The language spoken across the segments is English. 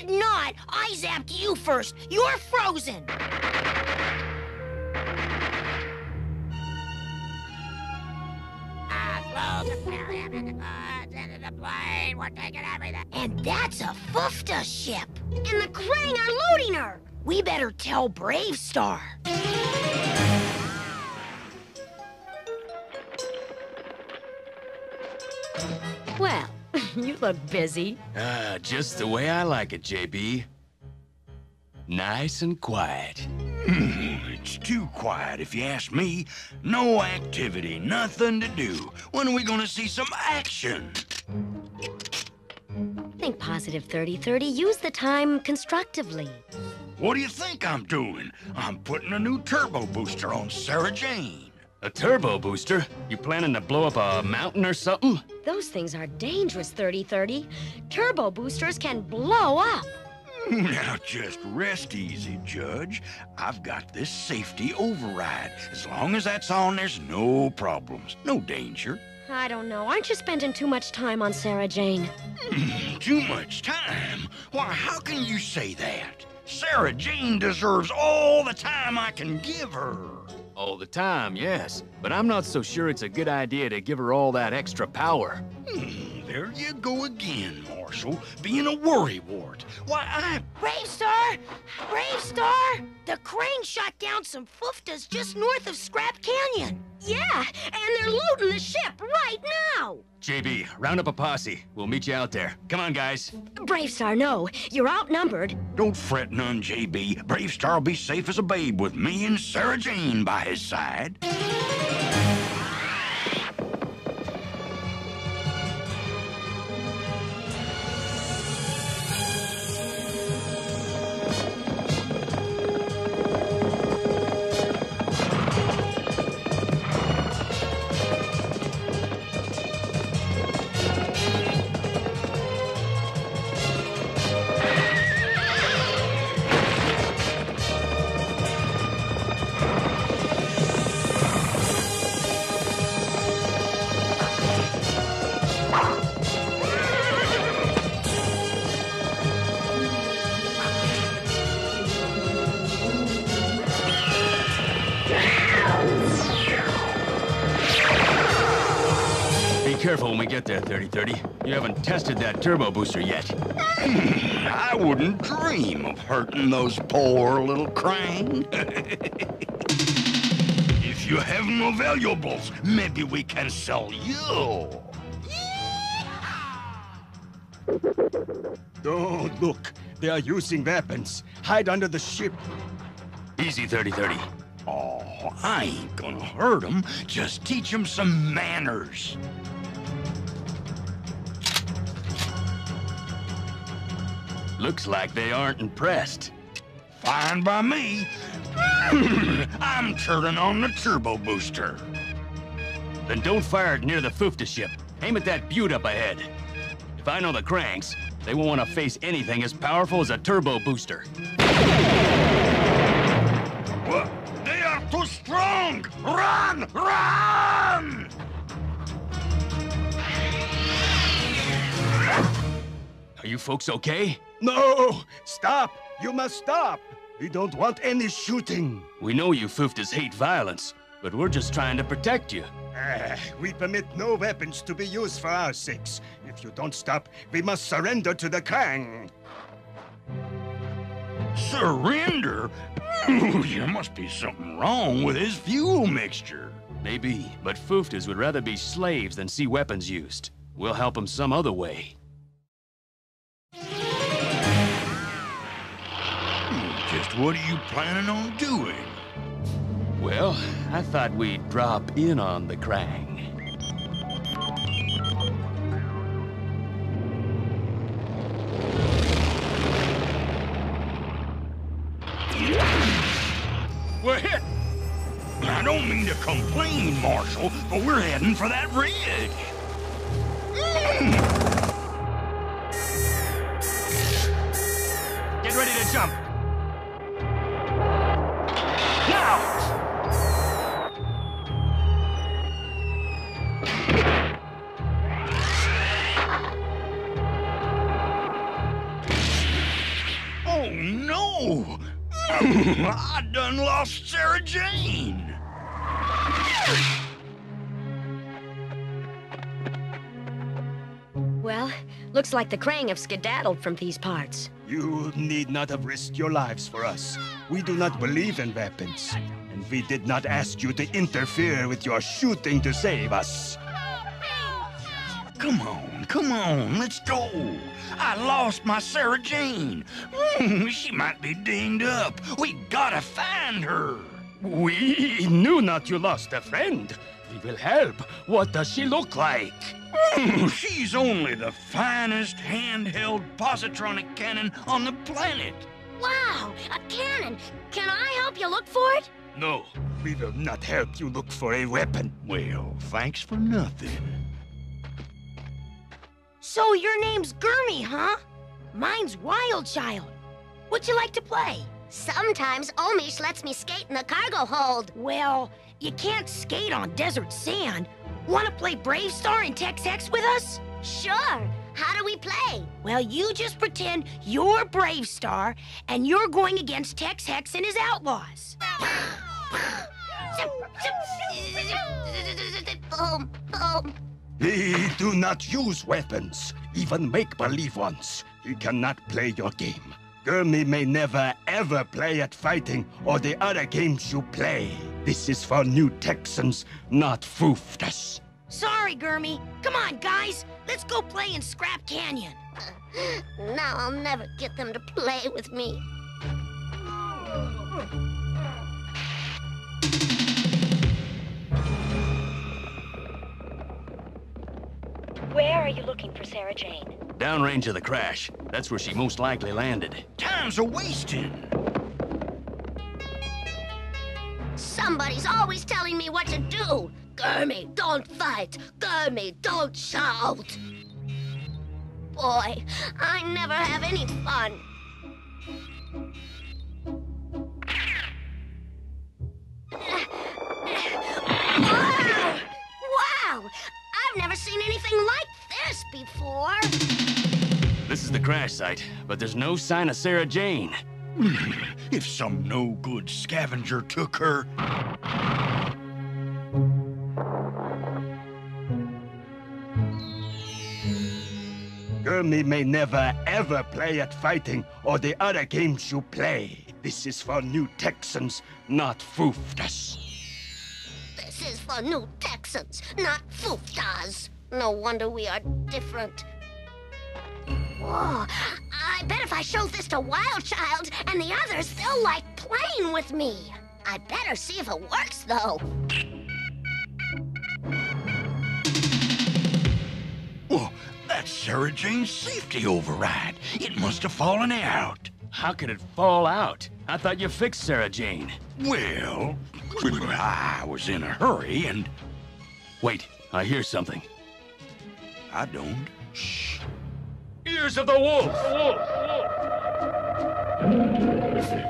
Did not. I zapped you first. You're frozen. Ah, and that's a Fufta ship. And the Krang are looting her. We better tell BraveStarr. Well, you look busy. Ah, just the way I like it, JB. Nice and quiet. It's too quiet, if you ask me. No activity, nothing to do. When are we gonna see some action? Think positive 3030. Use the time constructively. What do you think I'm doing? I'm putting a new turbo booster on Sarah Jane. A turbo booster? You planning to blow up a mountain or something? Those things are dangerous, 3030. Turbo boosters can blow up. Now just rest easy, Judge. I've got this safety override. As long as that's on, there's no problems, no danger. I don't know. Aren't you spending too much time on Sarah Jane? Mm, too much time? Why, how can you say that? Sarah Jane deserves all the time I can give her. All the time, yes. But I'm not so sure it's a good idea to give her all that extra power. Hmm, there you go again, Marshal, being a worrywart. Why, I... BraveStarr! Brave Star! The Krang shot down some Fuftas just north of Scrap Canyon. Yeah, and they're looting the ship right now. JB, round up a posse. We'll meet you out there. Come on, guys. BraveStarr, no. You're outnumbered. Don't fret none, JB. BraveStarr will be safe as a babe with me and Sarah Jane by his side. Get there, 3030. You haven't tested that turbo booster yet. Hmm, I wouldn't dream of hurting those poor little Krang. if you have no valuables, maybe we can sell you. Don't oh, look. They are using weapons. Hide under the ship. Easy, 3030. Oh, I ain't gonna hurt them. Just teach them some manners. Looks like they aren't impressed. Fine by me. I'm turning on the turbo booster. Then don't fire it near the Fufta ship. Aim at that butte up ahead. If I know the Krangs, they won't want to face anything as powerful as a turbo booster. What? They are too strong! Run! Run! Are you folks okay? No! Stop! You must stop! We don't want any shooting. We know you Fuftas hate violence, but we're just trying to protect you. Ah, we permit no weapons to be used for our sakes. If you don't stop, we must surrender to the Krang. Surrender? there must be something wrong with his fuel mixture. Maybe, but Fuftas would rather be slaves than see weapons used. We'll help them some other way. Just what are you planning on doing? Well, I thought we'd drop in on the Krang. We're hit! I don't mean to complain, Marshal, but we're heading for that ridge. Hmm. Get ready to jump! Done lost Sarah Jane! Well, looks like the Krang have skedaddled from these parts. You need not have risked your lives for us. We do not believe in weapons. And we did not ask you to interfere with your shooting to save us. Come on, come on, let's go. I lost my Sarah Jane. Hmm, she might be dinged up. We gotta find her. We knew not you lost a friend. We will help. What does she look like? Hmm, She's only the finest handheld positronic cannon on the planet. Wow, a cannon! Can I help you look for it? No, we will not help you look for a weapon. Well, thanks for nothing. So your name's Gurmy, huh? Mine's Wild Child. What'd you like to play? Sometimes Omish lets me skate in the cargo hold. Well, you can't skate on desert sand. Want to play BraveStarr and Tex Hex with us? Sure. How do we play? Well, you just pretend you're BraveStarr and you're going against Tex Hex and his outlaws. Boom, oh, oh, boom. We do not use weapons, even make-believe ones. We cannot play your game. Gurmy may never ever play at fighting or the other games you play. This is for new Texans, not fooftas. Sorry, Gurmy. Come on, guys. Let's go play in Scrap Canyon. Now I'll never get them to play with me. Where are you looking for Sarah Jane? Downrange of the crash. That's where she most likely landed. Time's a wasting. Somebody's always telling me what to do. Gurmy, don't fight. Gurmy, don't shout. Boy, I never have any fun. Never seen anything like this before. This is the crash site, but there's no sign of Sarah Jane. If some no-good scavenger took her, Gurmy may never ever play at fighting or the other games you play. This is for new Texans, not fooftas. This is for new Texans, not fooftas. No wonder we are different. Whoa, I bet if I show this to Wild Child and the others, they'll like playing with me. I better see if it works, though. oh, that's Sarah Jane's safety override. It must have fallen out. How could it fall out? I thought you fixed Sarah Jane. Well, I was in a hurry and Wait, I hear something. I don't. Shh. Ears of the wolf! It's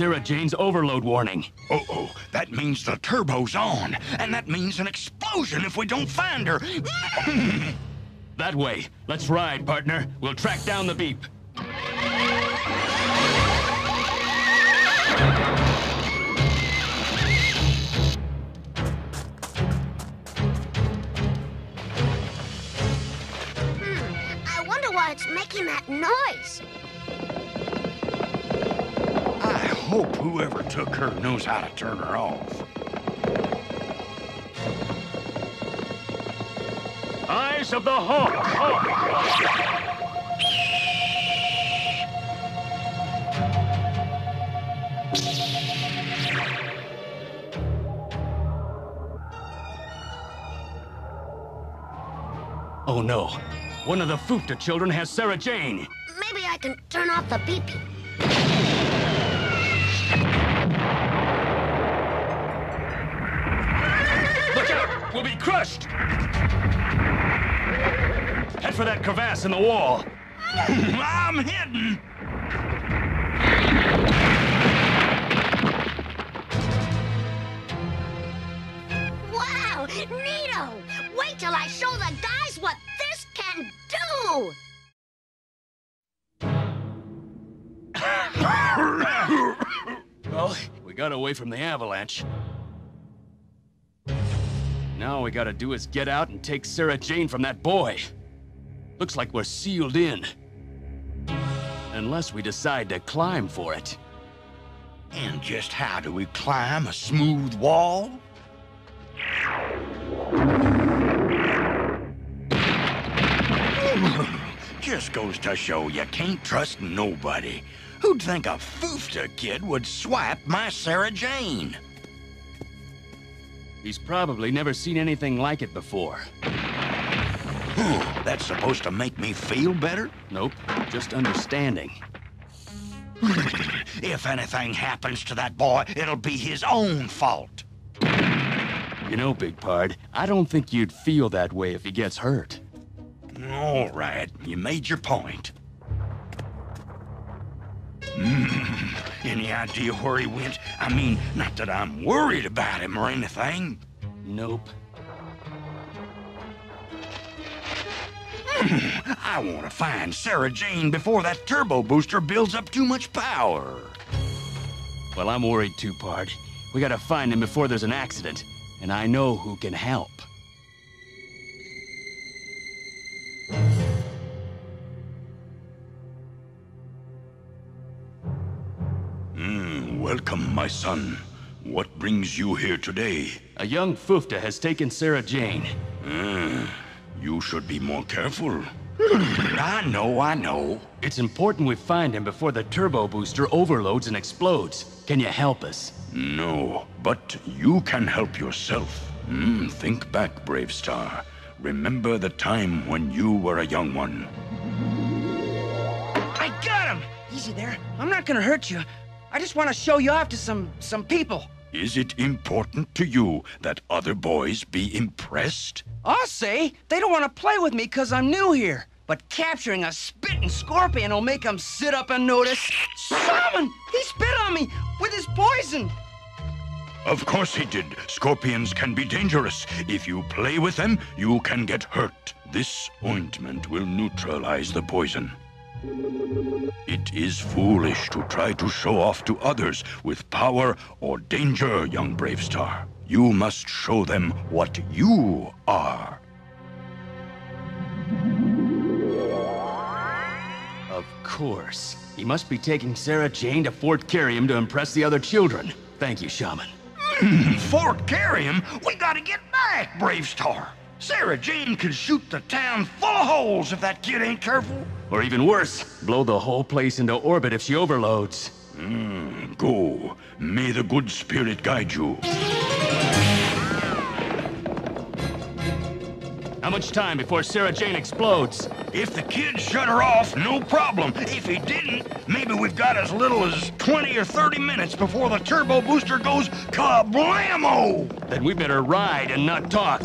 Sarah Jane's overload warning. Uh-oh, that means the turbo's on, and that means an explosion if we don't find her. That way. Let's ride, partner. We'll track down the beep. Hmm, I wonder why it's making that noise. Hope whoever took her knows how to turn her off. Eyes of the hawk! hawk. Oh no. One of the Fufta children has Sarah Jane. Maybe I can turn off the beeping. Look out! We'll be crushed! Head for that crevasse in the wall. I'm hidden! Wow! Nito! Wait till I show the guys what this can do! Neato! we got away from the avalanche. Now all we gotta do is get out and take Sarah Jane from that boy. Looks like we're sealed in. Unless we decide to climb for it. And just how do we climb a smooth wall? Just goes to show you can't trust nobody. Who'd think a foofta kid would swipe my Sarah Jane? He's probably never seen anything like it before. That's supposed to make me feel better? Nope, just understanding. If anything happens to that boy, it'll be his own fault. You know, Big Pard, I don't think you'd feel that way if he gets hurt. All right, you made your point. Hmm, any idea where he went? I mean, not that I'm worried about him or anything. Nope. I want to find Sarah Jane before that turbo booster builds up too much power. Well, I'm worried too, Part. We gotta find him before there's an accident, and I know who can help. Welcome, my son. What brings you here today? A young Fufta has taken Sarah Jane. Hmm, you should be more careful. I know, I know. It's important we find him before the turbo booster overloads and explodes. Can you help us? No, but you can help yourself. Hmm, think back, BraveStarr. Remember the time when you were a young one. I got him! Easy there. I'm not gonna hurt you. I just want to show you off to some some people. Is it important to you that other boys be impressed? I'll say they don't want to play with me because I'm new here. But capturing a spitting scorpion will make them sit up and notice. Shaman! He spit on me with his poison! Of course he did. Scorpions can be dangerous. If you play with them, you can get hurt. This ointment will neutralize the poison. It is foolish to try to show off to others with power or danger, young BraveStarr. You must show them what you are. Of course. He must be taking Sarah Jane to Fort Kerium to impress the other children. Thank you, Shaman. Fort Kerium? We gotta get back, BraveStarr. Sarah Jane could shoot the town full of holes if that kid ain't careful. Or even worse, blow the whole place into orbit if she overloads. Mm, go. May the good spirit guide you. How much time before Sarah Jane explodes? If the kid shut her off, no problem. If he didn't, maybe we've got as little as 20 or 30 minutes before the turbo booster goes kablamo! Then we better ride and not talk.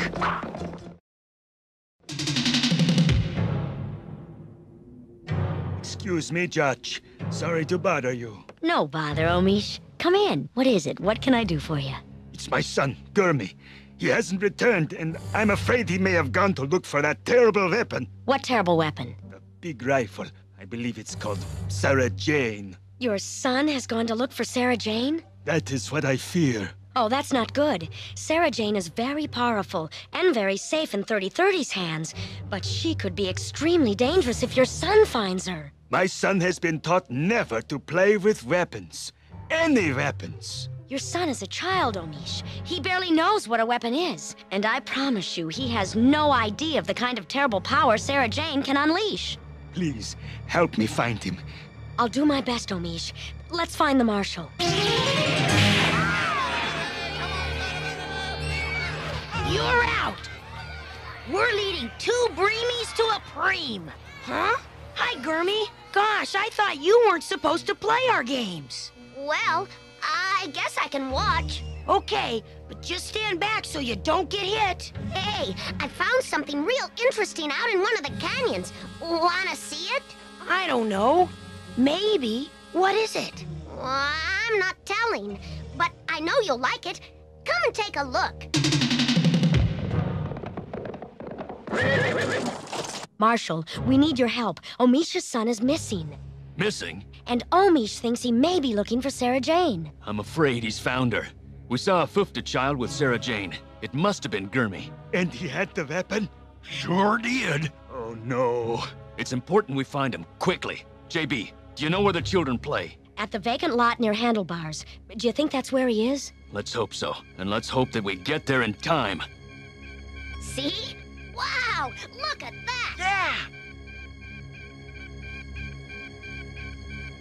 Excuse me, Judge. Sorry to bother you. No bother, Omish. Come in. What is it? What can I do for you? It's my son, Gurmy. He hasn't returned, and I'm afraid he may have gone to look for that terrible weapon. What terrible weapon? A big rifle. I believe it's called Sarah Jane. Your son has gone to look for Sarah Jane? That is what I fear. Oh, that's not good. Sarah Jane is very powerful and very safe in 3030's hands, but she could be extremely dangerous if your son finds her. My son has been taught never to play with weapons. Any weapons. Your son is a child, Omish. He barely knows what a weapon is. And I promise you, he has no idea of the kind of terrible power Sarah Jane can unleash. Please, help me find him. I'll do my best, Omish. Let's find the Marshal. You're out. We're leading two Breamies to a Preem. Huh? Hi, Gurmy. Gosh, I thought you weren't supposed to play our games. Well, I guess I can watch. Okay, but just stand back so you don't get hit. Hey, I found something real interesting out in one of the canyons. Wanna see it? I don't know. Maybe. What is it? Well, I'm not telling, but I know you'll like it. Come and take a look. Marshal, we need your help. Omish's son is missing. Missing? And Omish thinks he may be looking for Sarah Jane. I'm afraid he's found her. We saw a Fufta child with Sarah Jane. It must have been Gurmy. And he had the weapon? Sure did. Oh no. It's important we find him, quickly. JB, do you know where the children play? At the vacant lot near Handlebars. Do you think that's where he is? Let's hope so. And let's hope that we get there in time. See? Wow! Look at that! Yeah!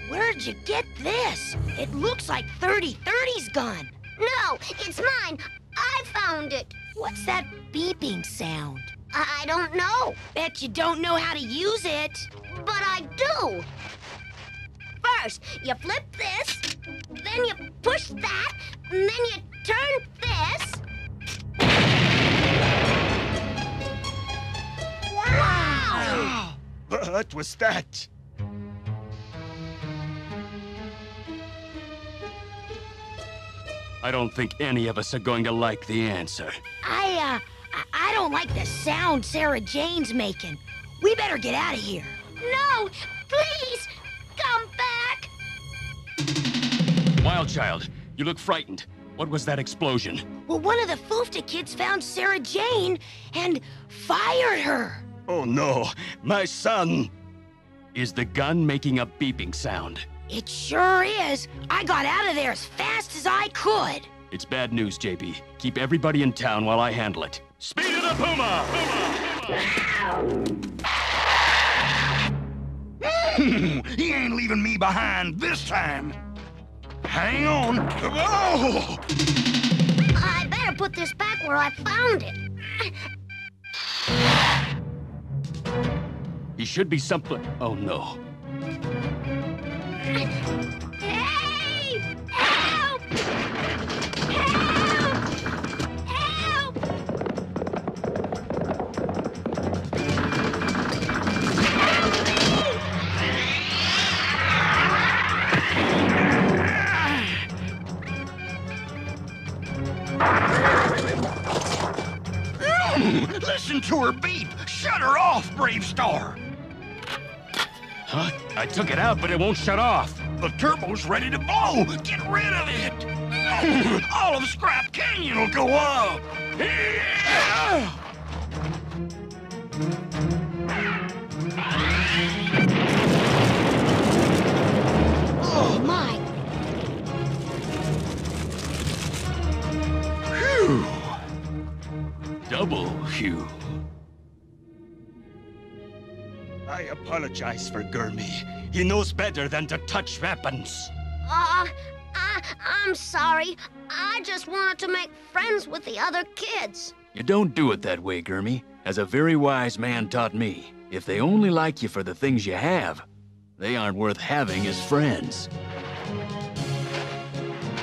Where'd you get this? It looks like 3030's gun. No, it's mine. I found it. What's that beeping sound? I, I don't know, Bet you don't know how to use it. but I do. First, you flip this, then you push that, and then you turn this. Wow! What was that? I don't think any of us are going to like the answer. I, uh, I, I don't like the sound Sarah Jane's making. We better get out of here. No! Please! Come back! Wild child, you look frightened. What was that explosion? Well, one of the Foofta kids found Sarah Jane and fired her. Oh no, my son. Is the gun making a beeping sound? It sure is. I got out of there as fast as I could. It's bad news, JB. Keep everybody in town while I handle it. Speed of the Puma! Hmm, he ain't leaving me behind this time. Hang on. Oh! I better put this back where I found it. He should be something. Oh no. Hey! Help! Help! Help! Listen to her beep. Shut her off, BraveStarr. I took it out, but it won't shut off. The turbo's ready to blow. Get rid of it. All of Scrap Canyon will go up. Yeah! Apologize for Gurmy. He knows better than to touch weapons. Uh, I, I'm sorry. I just wanted to make friends with the other kids. You don't do it that way, Gurmy. As a very wise man taught me, if they only like you for the things you have, they aren't worth having as friends.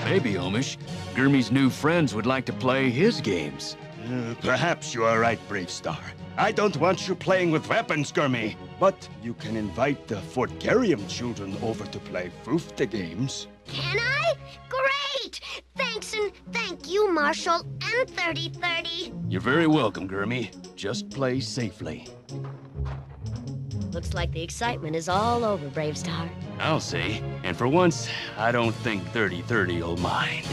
Maybe, Omish, Gurmy's new friends would like to play his games. Uh, perhaps you are right, BraveStarr. I don't want you playing with weapons, Gurmy. But you can invite the Fort Kerium children over to play Foofta games. Can I? Great! Thanks and thank you, Marshall and 3030. You're very welcome, Gurmy. Just play safely. Looks like the excitement is all over, BraveStarr. I'll see. And for once, I don't think 3030 will mind.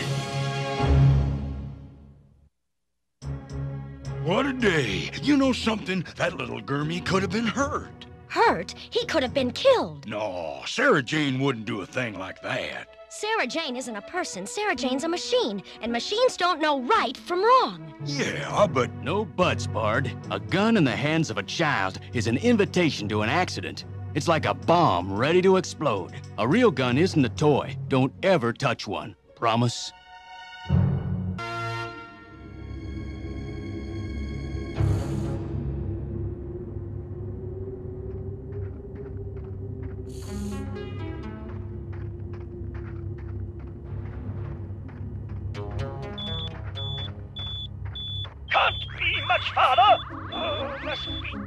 What a day. You know something? That little Gurmy could have been hurt. Hurt? He could have been killed. No, Sarah Jane wouldn't do a thing like that. Sarah Jane isn't a person. Sarah Jane's a machine, and machines don't know right from wrong. Yeah, but No buts, Bard. A gun in the hands of a child is an invitation to an accident. It's like a bomb ready to explode. A real gun isn't a toy. Don't ever touch one. Promise?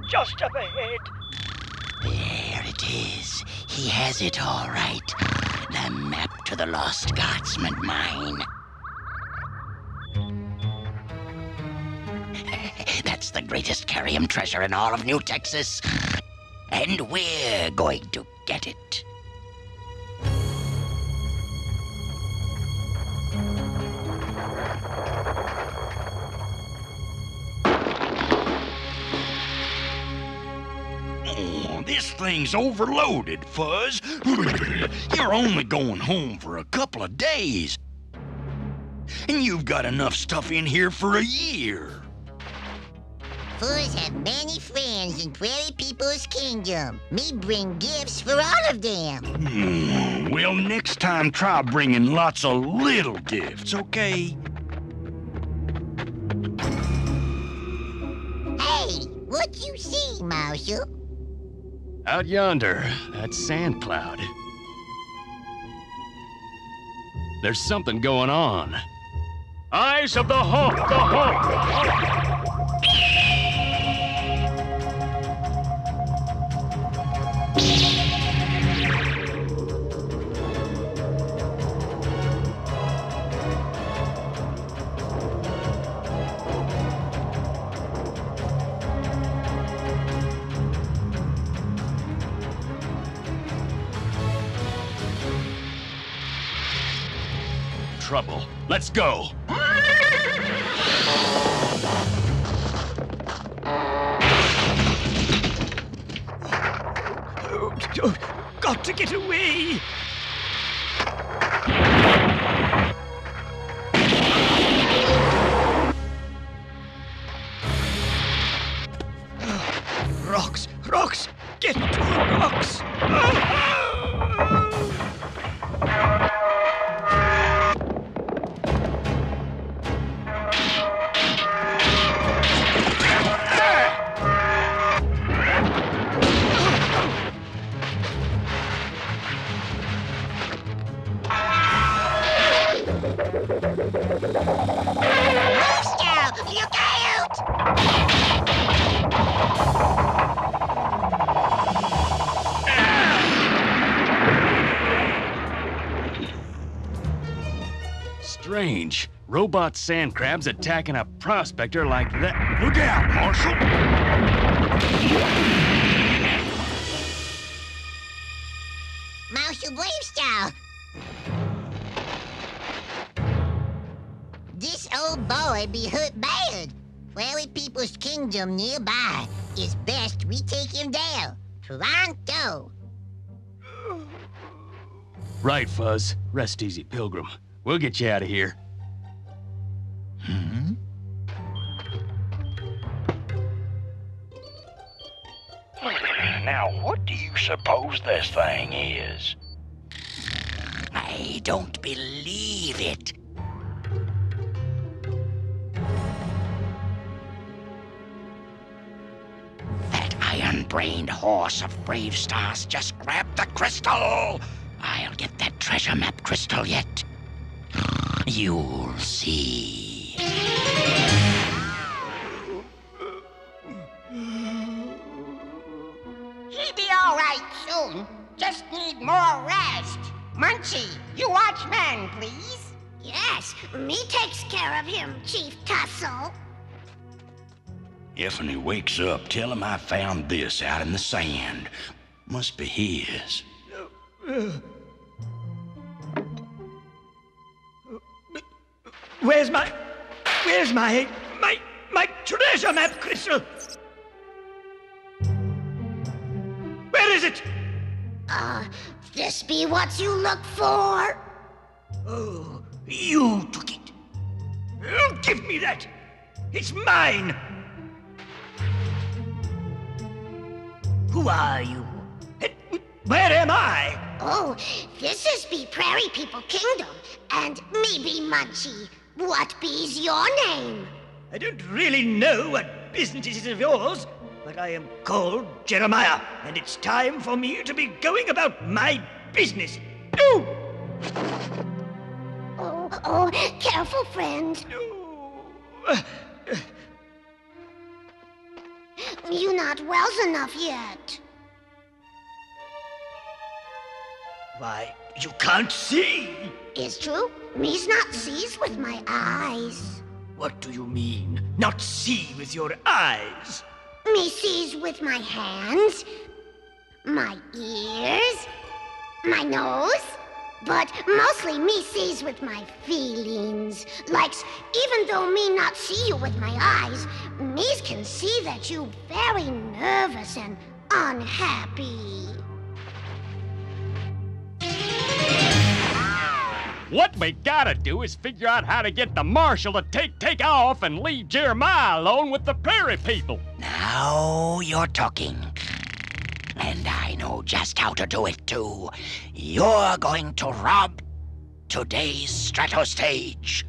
Just up ahead. There it is. He has it all right. The map to the Lost Guardsman mine. That's the greatest Kerium treasure in all of New Texas. And we're going to get it. Thing's overloaded, Fuzz. You're only going home for a couple of days. And you've got enough stuff in here for a year. Fuzz have many friends in Prairie People's Kingdom. Me bring gifts for all of them. Hmm, well, next time try bringing lots of little gifts, okay? Hey, what you see, Marshal? Out yonder, that sand cloud. There's something going on. Eyes of the Hawk, the Hawk, the Hawk! Let's go. Robot sand crabs attacking a prospector like that. Look out, Marshal! Marshal BraveStarr. This old boy be hurt bad. Prairie People's Kingdom nearby. It's best we take him down. Pronto. Right, Fuzz. Rest easy, Pilgrim. We'll get you out of here. Hmm? Now, what do you suppose this thing is? I don't believe it. That iron-brained horse of BraveStarr's just grabbed the crystal! I'll get that treasure map crystal yet. You'll see. He be all right soon. Just need more rest. Munchie, you watch man, please. Yes, me takes care of him, Chief Tussle. If when he wakes up, tell him I found this out in the sand. Must be his. Where's my. Where's my. my. my treasure map crystal? Where is it? Uh, this be what you look for? Oh, you took it. Don't give me that. It's mine. Who are you? Where am I? Oh, this is be Prairie People Kingdom, and me be Munchie. What be's your name? I don't really know what business it is of yours, but I am called Jeremiah, and it's time for me to be going about my business. No! Oh, oh, careful, friend. You're not wells enough yet. Why, you can't see. Is true? Me's not sees with my eyes. What do you mean? Not see with your eyes? Me sees with my hands, my ears, my nose, but mostly me sees with my feelings. Likes, even though me not see you with my eyes, me's can see that you very nervous and unhappy. What we gotta do is figure out how to get the marshal to take take off and leave Jeremiah alone with the prairie people. Now you're talking. And I know just how to do it too. You're going to rob today's Strato stage.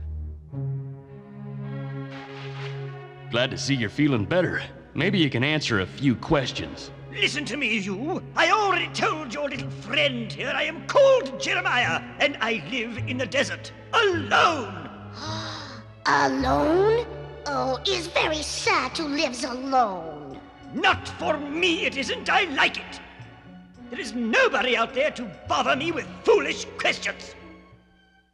Glad to see you're feeling better. Maybe you can answer a few questions. Listen to me, you. I already told your little friend here I am called Jeremiah, and I live in the desert. Alone! Alone? Oh, it's very sad to live alone. Not for me, it isn't. I like it. There is nobody out there to bother me with foolish questions.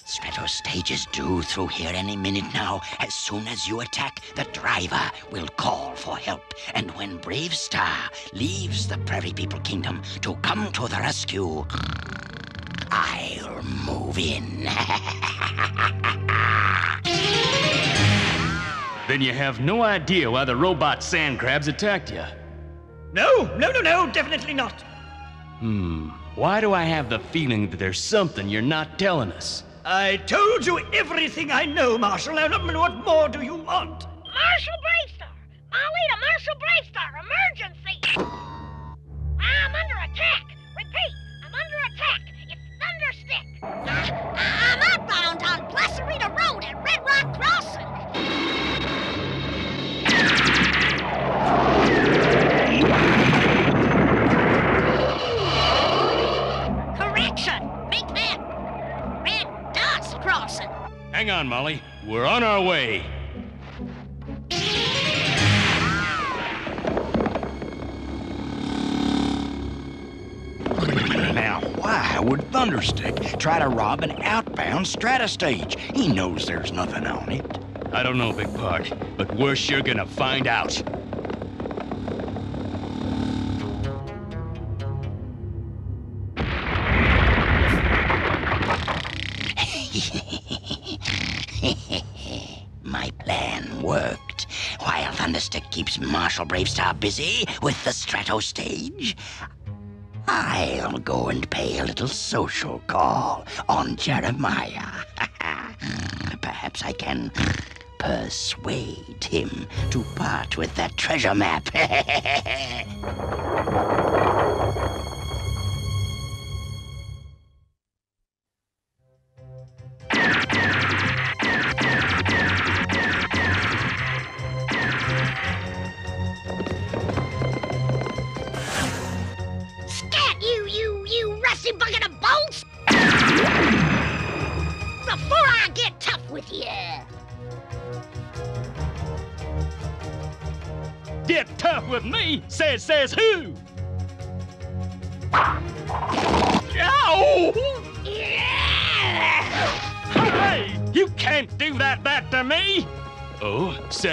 Strato stages is due through here any minute now. As soon as you attack, the driver will call for help. And when BraveStarr leaves the Prairie People Kingdom to come to the rescue, I'll move in. Then you have no idea why the robot sand crabs attacked you. No, no, no, no, definitely not. Hmm. Why do I have the feeling that there's something you're not telling us? I told you everything I know, Marshal. Now, what more do you want? Marshal BraveStarr! Molly to Marshal BraveStarr! Emergency! I'm under attack! Repeat, I'm under attack! It's Thunderstick! I'm outbound on Placerita Road at Red Rock Crossing. On, Molly. We're on our way. Now, why would Thunderstick try to rob an outbound Strato stage? He knows there's nothing on it. I don't know, Big Pard, but we're sure gonna find out. Marshal BraveStarr busy with the Strato stage, I'll go and pay a little social call on Jeremiah. Perhaps I can persuade him to part with that treasure map.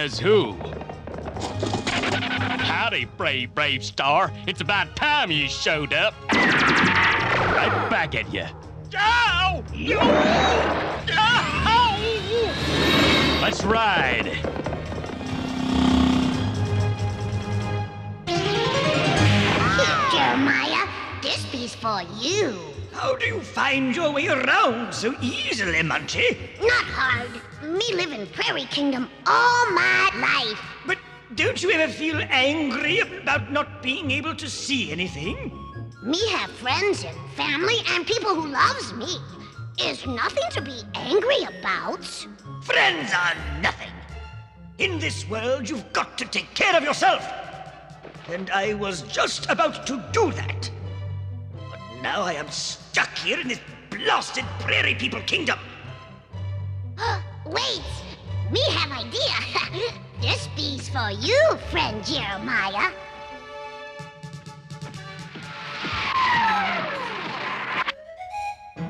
says who? Howdy, brave, BraveStarr. It's about time you showed up. Right back at you. Ow! Ow! Let's ride. Jeremiah, this piece for you. How do you find your way around so easily, Munchie? Not hard. Me live in Prairie Kingdom all my life. But don't you ever feel angry about not being able to see anything? Me have friends and family and people who loves me. Is nothing to be angry about. Friends are nothing. In this world, you've got to take care of yourself. And I was just about to do that. But now I am stuck here in this blasted Prairie People Kingdom. Wait, me have idea. this piece for you, friend Jeremiah.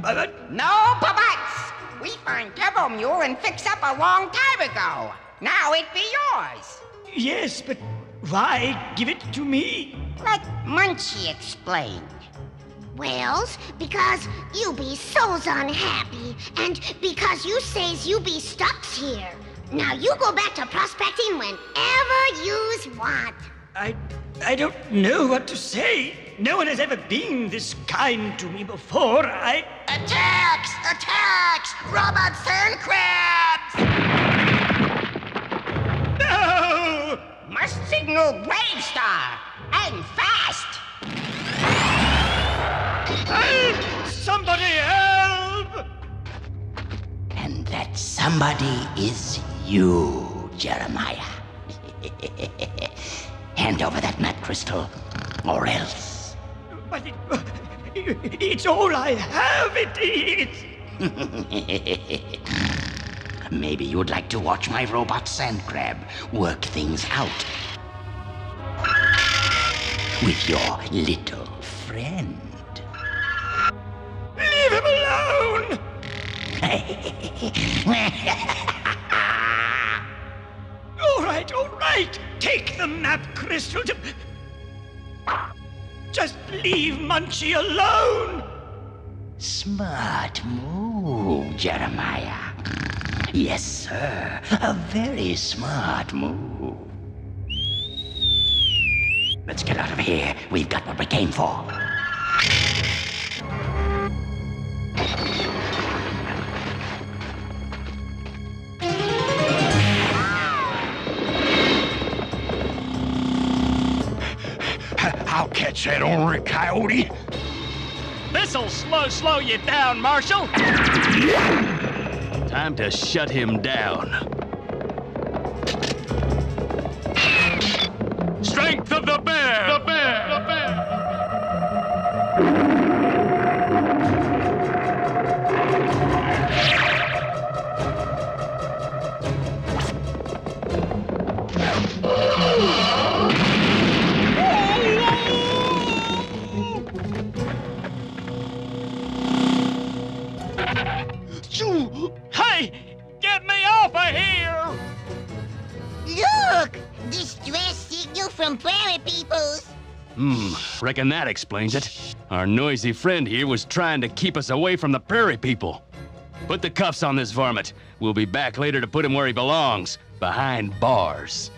But No buts! We find Devil Mule and fix up a long time ago. Now it be yours. yes, but why give it to me? Let Munchie explain. Wells, because you be so's unhappy, and because you says you be stuck here. Now you go back to prospecting whenever yous want. I I don't know what to say. No one has ever been this kind to me before. I. Attacks! Attacks! Robot sand crabs! No! Must signal Brave Star! And fast! Help! Somebody help! And that somebody is you, Jeremiah. Hand over that map crystal, or else. But it, it's all I have. It, it's. Maybe you'd like to watch my robot sand crab work things out with your little friend. Leave him alone! all right, all right. Take the map crystal to. Just leave Munchie alone. Smart move, Jeremiah. Yes, sir. A very smart move. Let's get out of here. We've got what we came for. I'll that ornery coyote. This'll slow slow you down, Marshal. Time to shut him down. Strength of! The bear! Hmm, reckon that explains it. Our noisy friend here was trying to keep us away from the prairie people. Put the cuffs on this varmint. We'll be back later to put him where he belongs, behind bars.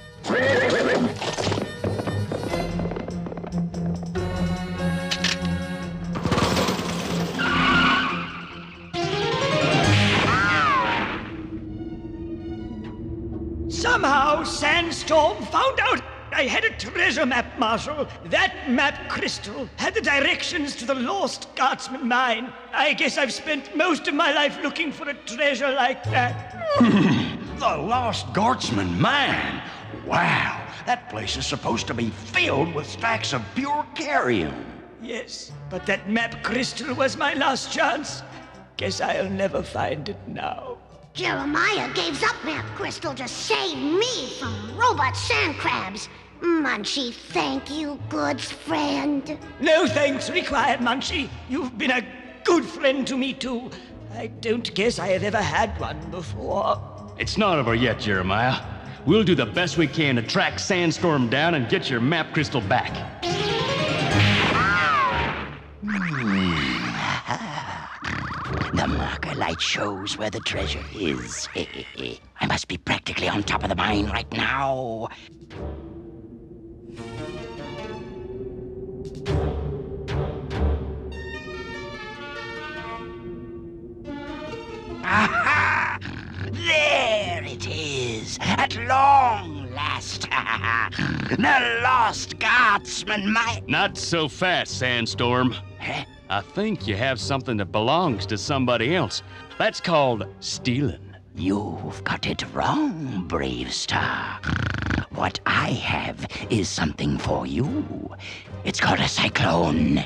Somehow, Sandstorm found out I had a treasure map, Marshal. That map crystal had the directions to the Lost Guardsman mine. I guess I've spent most of my life looking for a treasure like that. The Lost Guardsman Mine. Wow, that place is supposed to be filled with stacks of pure Kerium. Yes, but that map crystal was my last chance. Guess I'll never find it now. Jeremiah gave up Map Crystal to save me from robot sand crabs. Munchie, thank you, good friend. No thanks required, Munchie. You've been a good friend to me, too. I don't guess I have ever had one before. It's not over yet, Jeremiah. We'll do the best we can to track Sandstorm down and get your map crystal back. Hmm. The marker light shows where the treasure is. I must be practically on top of the mine right now. Aha! There it is, at long last. the lost guardsman might. Not so fast, Sandstorm. I think you have something that belongs to somebody else. That's called stealing. You've got it wrong, BraveStarr. What I have is something for you. It's called a cyclone.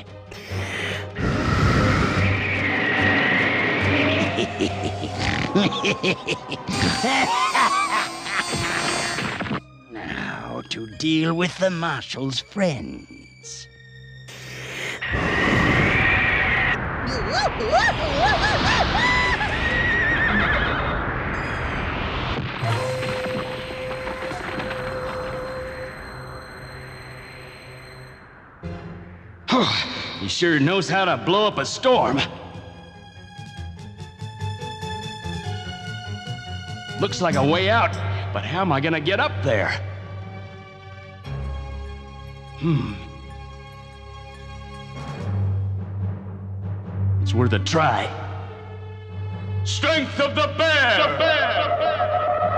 now to deal with the Marshal's friends. he sure knows how to blow up a storm. Looks like a way out, but how am I gonna get up there? Hmm. It's worth a try. Strength of the bear!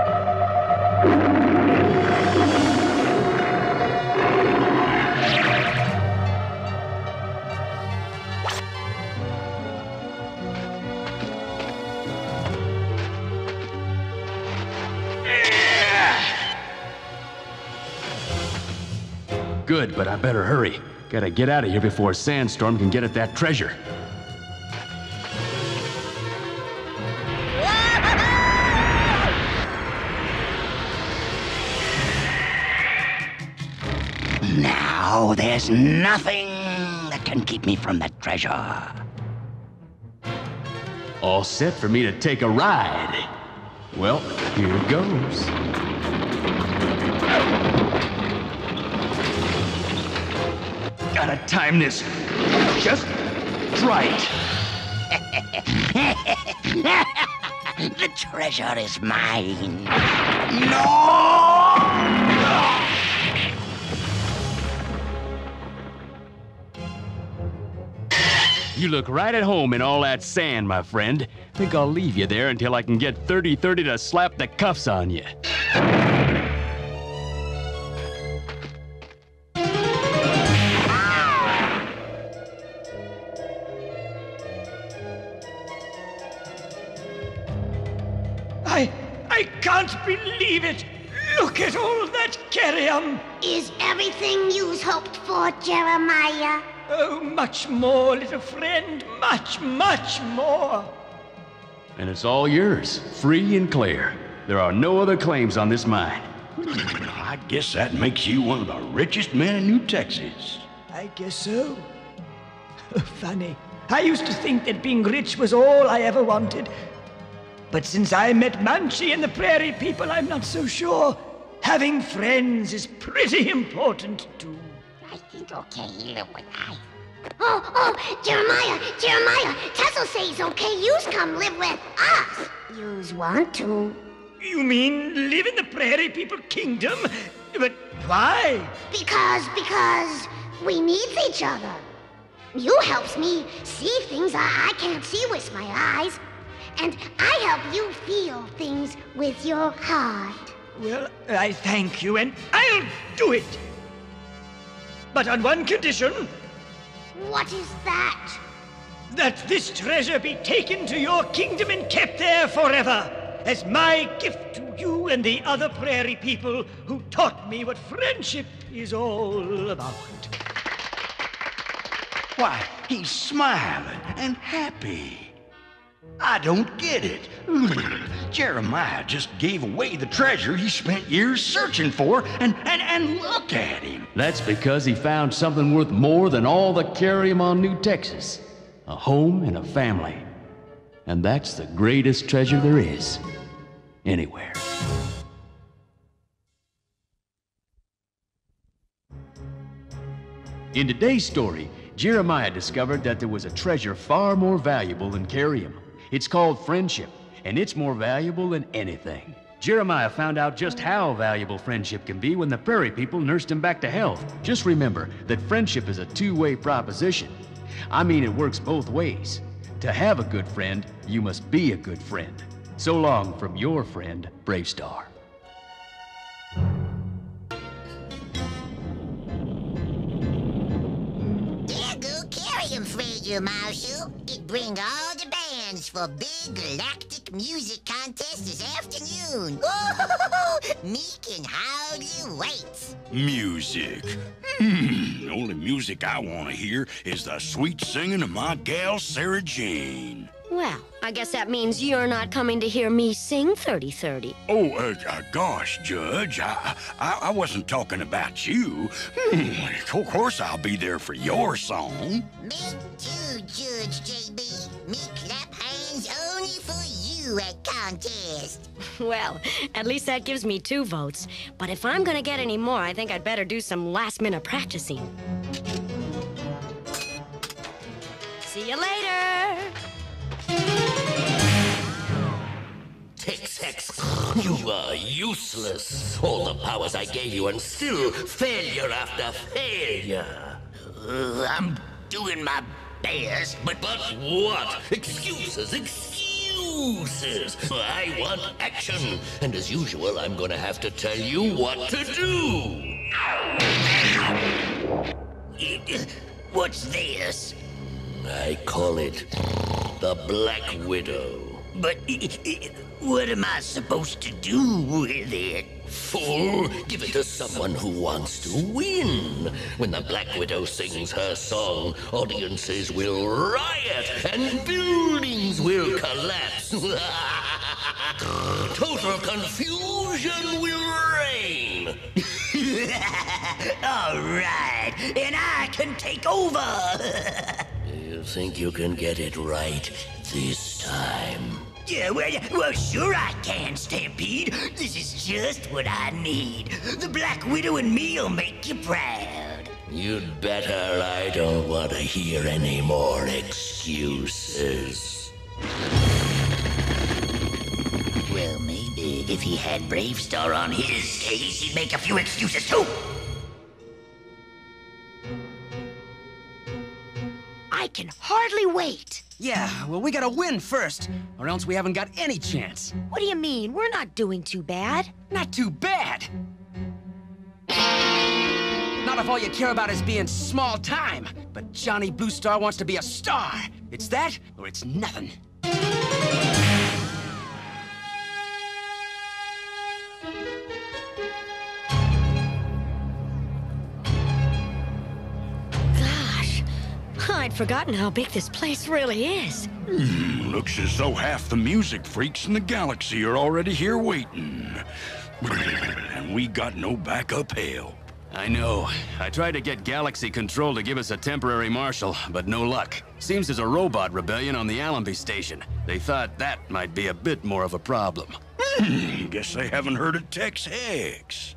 Good, but I better hurry. Gotta get out of here before a sandstorm can get at that treasure. Now there's nothing that can keep me from that treasure. All set for me to take a ride. Well, here goes. Gotta time this just right. the treasure is mine. No! You look right at home in all that sand, my friend. Think I'll leave you there until I can get 30-30 to slap the cuffs on you. I. I can't believe it! Look at all that Kerium! Is everything you's hoped for, Jeremiah? Oh, much more, little friend, much, much more. And it's all yours, free and clear. There are no other claims on this mine. I guess that makes you one of the richest men in New Texas. I guess so. Funny. I used to think that being rich was all I ever wanted. But since I met Munchie and the prairie people, I'm not so sure. Having friends is pretty important too. I think okay, look what I. Oh, oh, Jeremiah, Jeremiah, Tessel says okay, you's come live with us. You's want to. You mean live in the prairie people kingdom? But why? Because, because we need each other. You helps me see things I, I can't see with my eyes. And I help you feel things with your heart. Well, I thank you, and I'll do it. But on one condition What is that? that this treasure be taken to your kingdom and kept there forever, as my gift to you and the other prairie people who taught me what friendship is all about. Why, he's smiling and happy. I don't get it. Jeremiah just gave away the treasure he spent years searching for, and, and, and look at him. That's because he found something worth more than all the Kerium on New Texas. A home and a family. And that's the greatest treasure there is. Anywhere. In today's story, Jeremiah discovered that there was a treasure far more valuable than Kerium. It's called friendship, and it's more valuable than anything. Jeremiah found out just how valuable friendship can be when the prairie people nursed him back to health. Just remember that friendship is a two-way proposition. I mean, it works both ways. To have a good friend, you must be a good friend. So long from your friend, BraveStarr. There go Kerium Fraser, Marshal. It bring all the bands for big galactic music contest this afternoon. Ooh, me can hardly wait. Music. Hmm, the only music I want to hear is the sweet singing of my gal Sarah Jane. Well, I guess that means you're not coming to hear me sing 30-30. Oh, uh, uh, gosh, Judge, I, I, I wasn't talking about you. Hmm, of course I'll be there for your song. Me too, Judge JB. Me clap hands only for you at contest. Well, at least that gives me two votes. But if I'm gonna get any more, I think I'd better do some last-minute practicing. See you later! Tex Hex. You are useless. All the powers I gave you, and still failure after failure. Uh, I'm doing my best, but. But what? Excuses, excuses. I want action. And as usual, I'm gonna have to tell you what to do. What's this? I call it the Black Widow. But what am I supposed to do with it? Fool, give it to someone who wants to win. When the Black Widow sings her song, audiences will riot and buildings will collapse. Total confusion will reign. All right, and I can take over. you think you can get it right this time? Yeah, well, well, sure I can, Stampede. This is just what I need. The Black Widow and me'll make you proud. You'd better. I don't want to hear any more excuses. Well, maybe if he had BraveStarr on his case, he'd make a few excuses too. I can hardly wait. Yeah, well, we gotta win first, or else we haven't got any chance. What do you mean? We're not doing too bad. Not too bad! Not if all you care about is being small time. But Johnny Blue Star wants to be a star. It's that, or it's nothing. Forgotten how big this place really is. Mm, looks as though half the music freaks in the galaxy are already here waiting. And we got no backup hell. I know. I tried to get Galaxy Control to give us a temporary marshal, but no luck. Seems there's a robot rebellion on the Allenby station. They thought that might be a bit more of a problem. Hmm, guess they haven't heard of Tex Hex.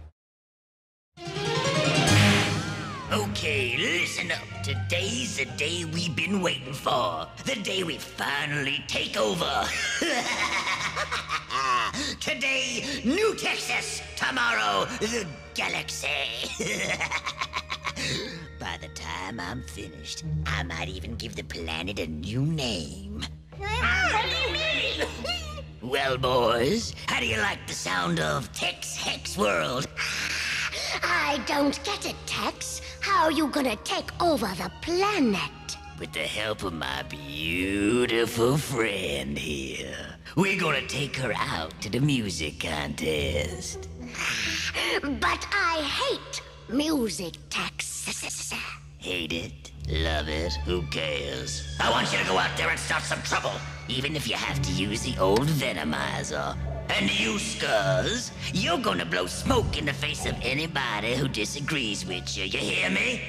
Okay, listen up. Today's the day we've been waiting for. The day we finally take over. Today, New Texas. Tomorrow, the galaxy. By the time I'm finished, I might even give the planet a new name. What do you mean? well, boys, how do you like the sound of Tex Hex World? I don't get it, Tex. How are you gonna take over the planet? With the help of my beautiful friend here. We're gonna take her out to the music contest. But I hate music, Tex. Hate it? Love it? Who cares? I want you to go out there and start some trouble, even if you have to use the old Venomizer. And you, Scuzz, you're gonna blow smoke in the face of anybody who disagrees with you. You hear me?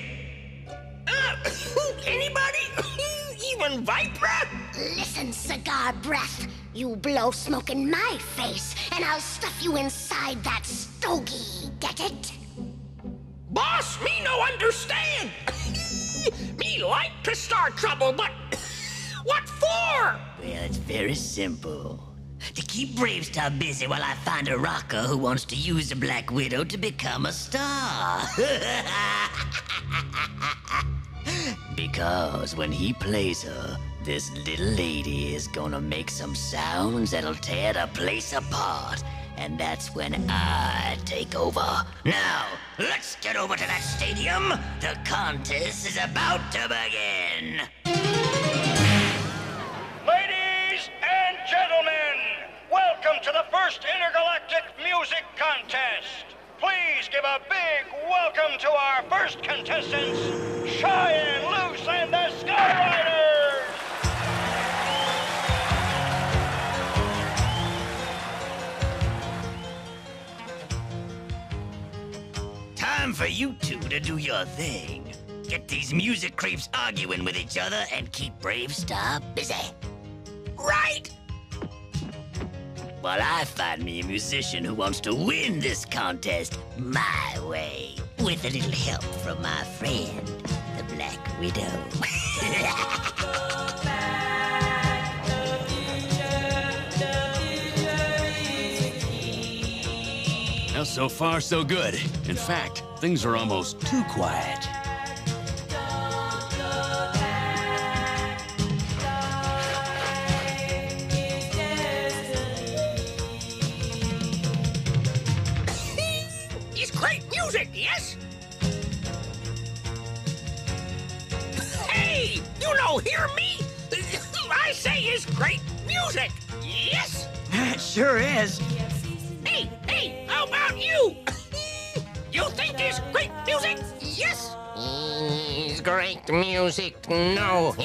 Uh, anybody? Even Vipra? Listen, cigar breath. You blow smoke in my face, and I'll stuff you inside that stogie. Get it? Boss, me no understand. me like to start trouble, but what for? Well, it's very simple. To keep BraveStarr busy while I find a rocker who wants to use the Black Widow to become a star. because when he plays her, this little lady is gonna make some sounds that'll tear the place apart. And that's when I take over. Now, let's get over to that stadium. The contest is about to begin. Your thing. Get these music creeps arguing with each other and keep BraveStarr busy. Right! While I find me a musician who wants to win this contest my way, with a little help from my friend, the Black Widow. So far, so good. In fact, things are almost too quiet.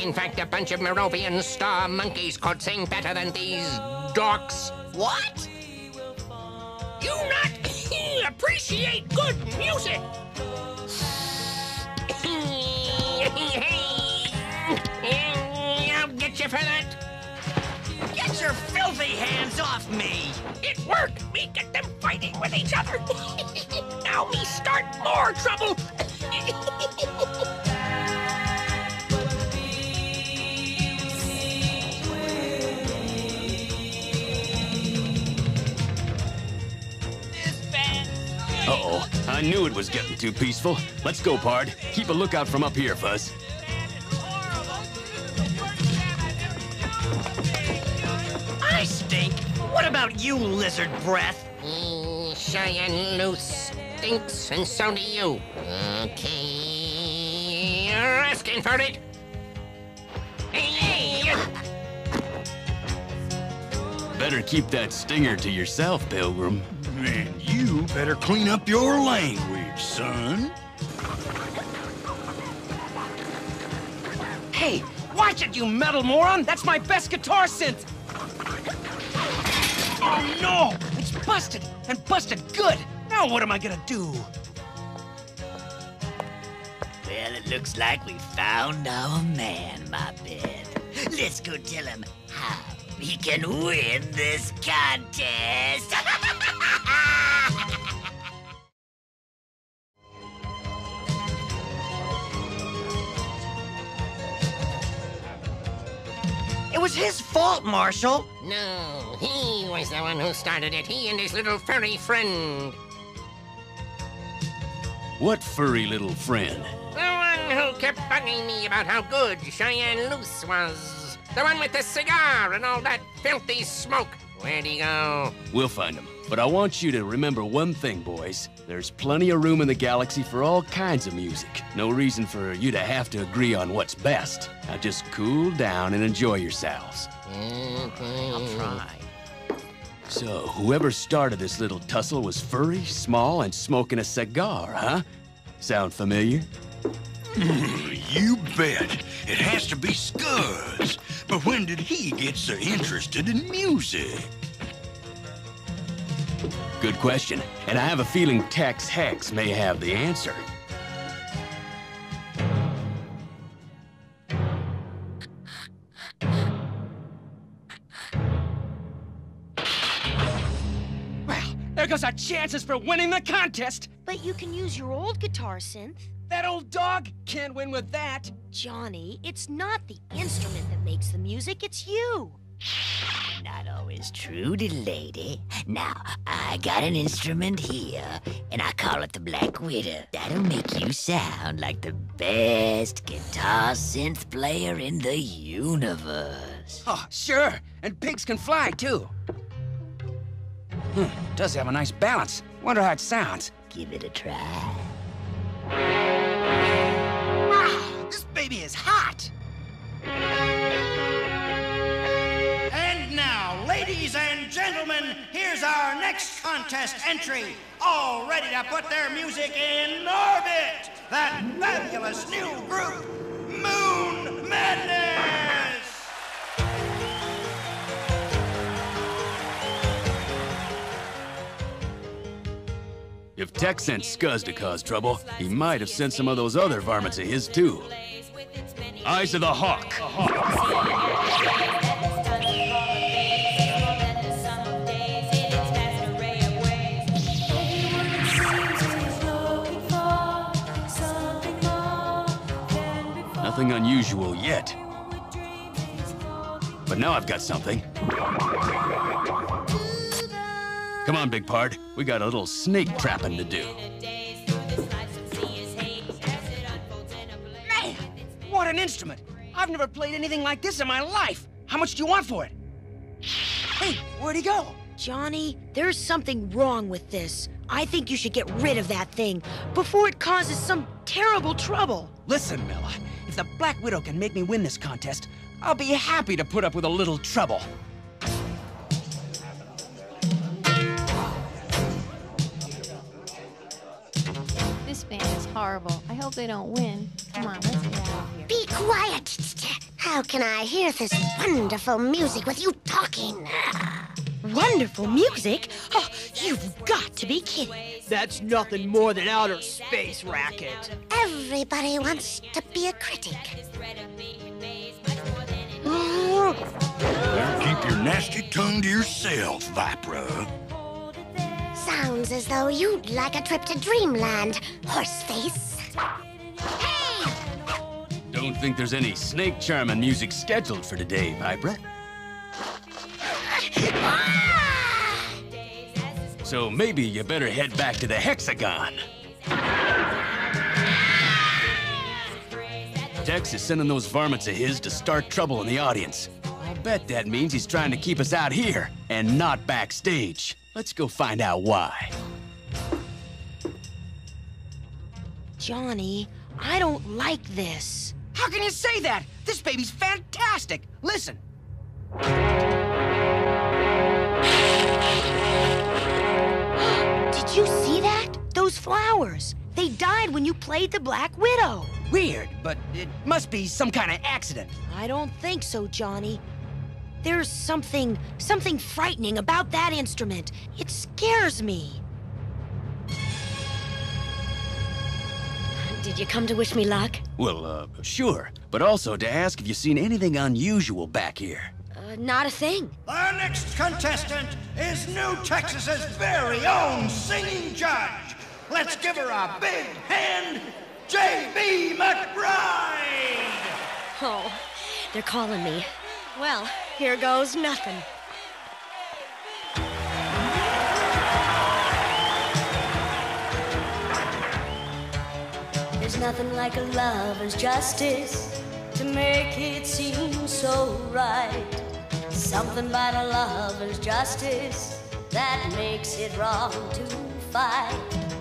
In fact, a bunch of Merovian star monkeys could sing better than these dorks. What? You not appreciate good music? I'll get you for that. Get your filthy hands off me! It worked. Me get them fighting with each other. now me start more trouble. Uh-oh, I knew it was getting too peaceful. Let's go, Pard. Keep a lookout from up here, Fuzz. I stink. What about you, lizard breath? Mm, Cheyenne Loose stinks, and so do you. Okay. You're asking for it. Hey, Better keep that stinger to yourself, Pilgrim. Man, you better clean up your language, son. Hey, watch it, you metal moron! That's my best guitar synth! Oh no! It's busted, and busted good! Now what am I gonna do? Well, it looks like we found our man, my pet. Let's go tell him how he can win this contest. was his fault, Marshall! No, he was the one who started it. He and his little furry friend. What furry little friend? The one who kept bugging me about how good Cheyenne Loose was. The one with the cigar and all that filthy smoke. Where'd he go? We'll find him. But I want you to remember one thing, boys. There's plenty of room in the galaxy for all kinds of music. No reason for you to have to agree on what's best. Now just cool down and enjoy yourselves. Okay. I'll try. So, whoever started this little tussle was furry, small, and smoking a cigar, huh? Sound familiar? You bet. It has to be Scuzz. But when did he get so interested in music? Good question. And I have a feeling Tex Hex may have the answer. There goes our chances for winning the contest! But you can use your old guitar synth. That old dog can't win with that! Johnny, it's not the instrument that makes the music, it's you. Not always true, little lady. Now, I got an instrument here, and I call it the Black Widow. That'll make you sound like the best guitar synth player in the universe. Oh, sure. And pigs can fly, too. Hmm, does have a nice balance. Wonder how it sounds. Give it a try. Wow, this baby is hot! And now, ladies and gentlemen, here's our next contest entry. All ready to put their music in orbit. That fabulous new group, Moon Madness. If Tex sent Scuzz to cause trouble, he might have sent some of those other varmints of his, too. Eyes of the Hawk. Nothing unusual yet. But now I've got something. Come on, Big Pard. We got a little snake trapping to do. Man, what an instrument! I've never played anything like this in my life. How much do you want for it? Hey, where'd he go? Johnny, there's something wrong with this. I think you should get rid of that thing before it causes some terrible trouble. Listen, Mela, if the Black Widow can make me win this contest, I'll be happy to put up with a little trouble. Horrible. I hope they don't win. Come on, let's get out of here. Be quiet. How can I hear this wonderful music with you talking? Wonderful music? Oh, you've got to be kidding. That's nothing more than outer space racket. Everybody wants to be a critic. Keep your nasty tongue to yourself, Vipra. Sounds as though you'd like a trip to Dreamland, Horseface. Don't think there's any snake charming music scheduled for today, Vipra. So maybe you better head back to the hexagon. Tex is sending those varmints of his to start trouble in the audience. I'll bet that means he's trying to keep us out here and not backstage. Let's go find out why. Johnny, I don't like this. How can you say that? This baby's fantastic. Listen. Did you see that? Those flowers. They died when you played the Black Widow. Weird, but it must be some kind of accident. I don't think so, Johnny. There's something, something frightening about that instrument. It scares me. Did you come to wish me luck? Well, uh, sure. But also to ask if you've seen anything unusual back here. Uh, not a thing. Our next contestant is New Texas's very own singing judge. Let's give her a big hand, J.B. McBride! Oh, they're calling me. Well, here goes nothing. There's nothing like a lover's justice to make it seem so right. Something about a lover's justice that makes it wrong to fight.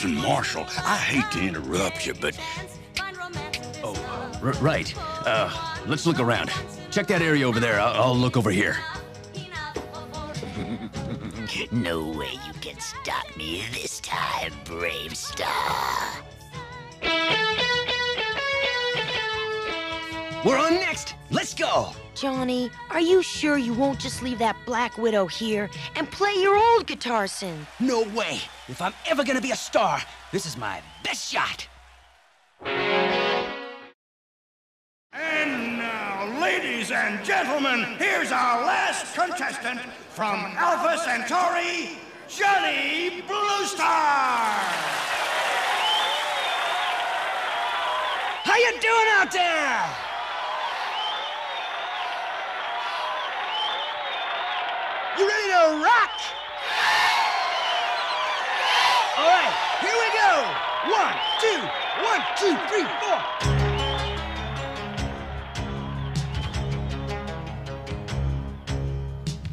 Listen, Marshall, I hate to interrupt you, but Oh, r- right. Uh, let's look around. Check that area over there. I'll, I'll look over here. no way you can stop me this time, BraveStarr. We're on next. Let's go. Johnny, are you sure you won't just leave that Black Widow here and play your old guitar synth? No way. If I'm ever gonna be a star, this is my best shot. And now, ladies and gentlemen, here's our last contestant from Alpha Centauri, Johnny Bluestar! How you doing out there? You ready to rock? All right, here we go. One, two, one, two, three, four.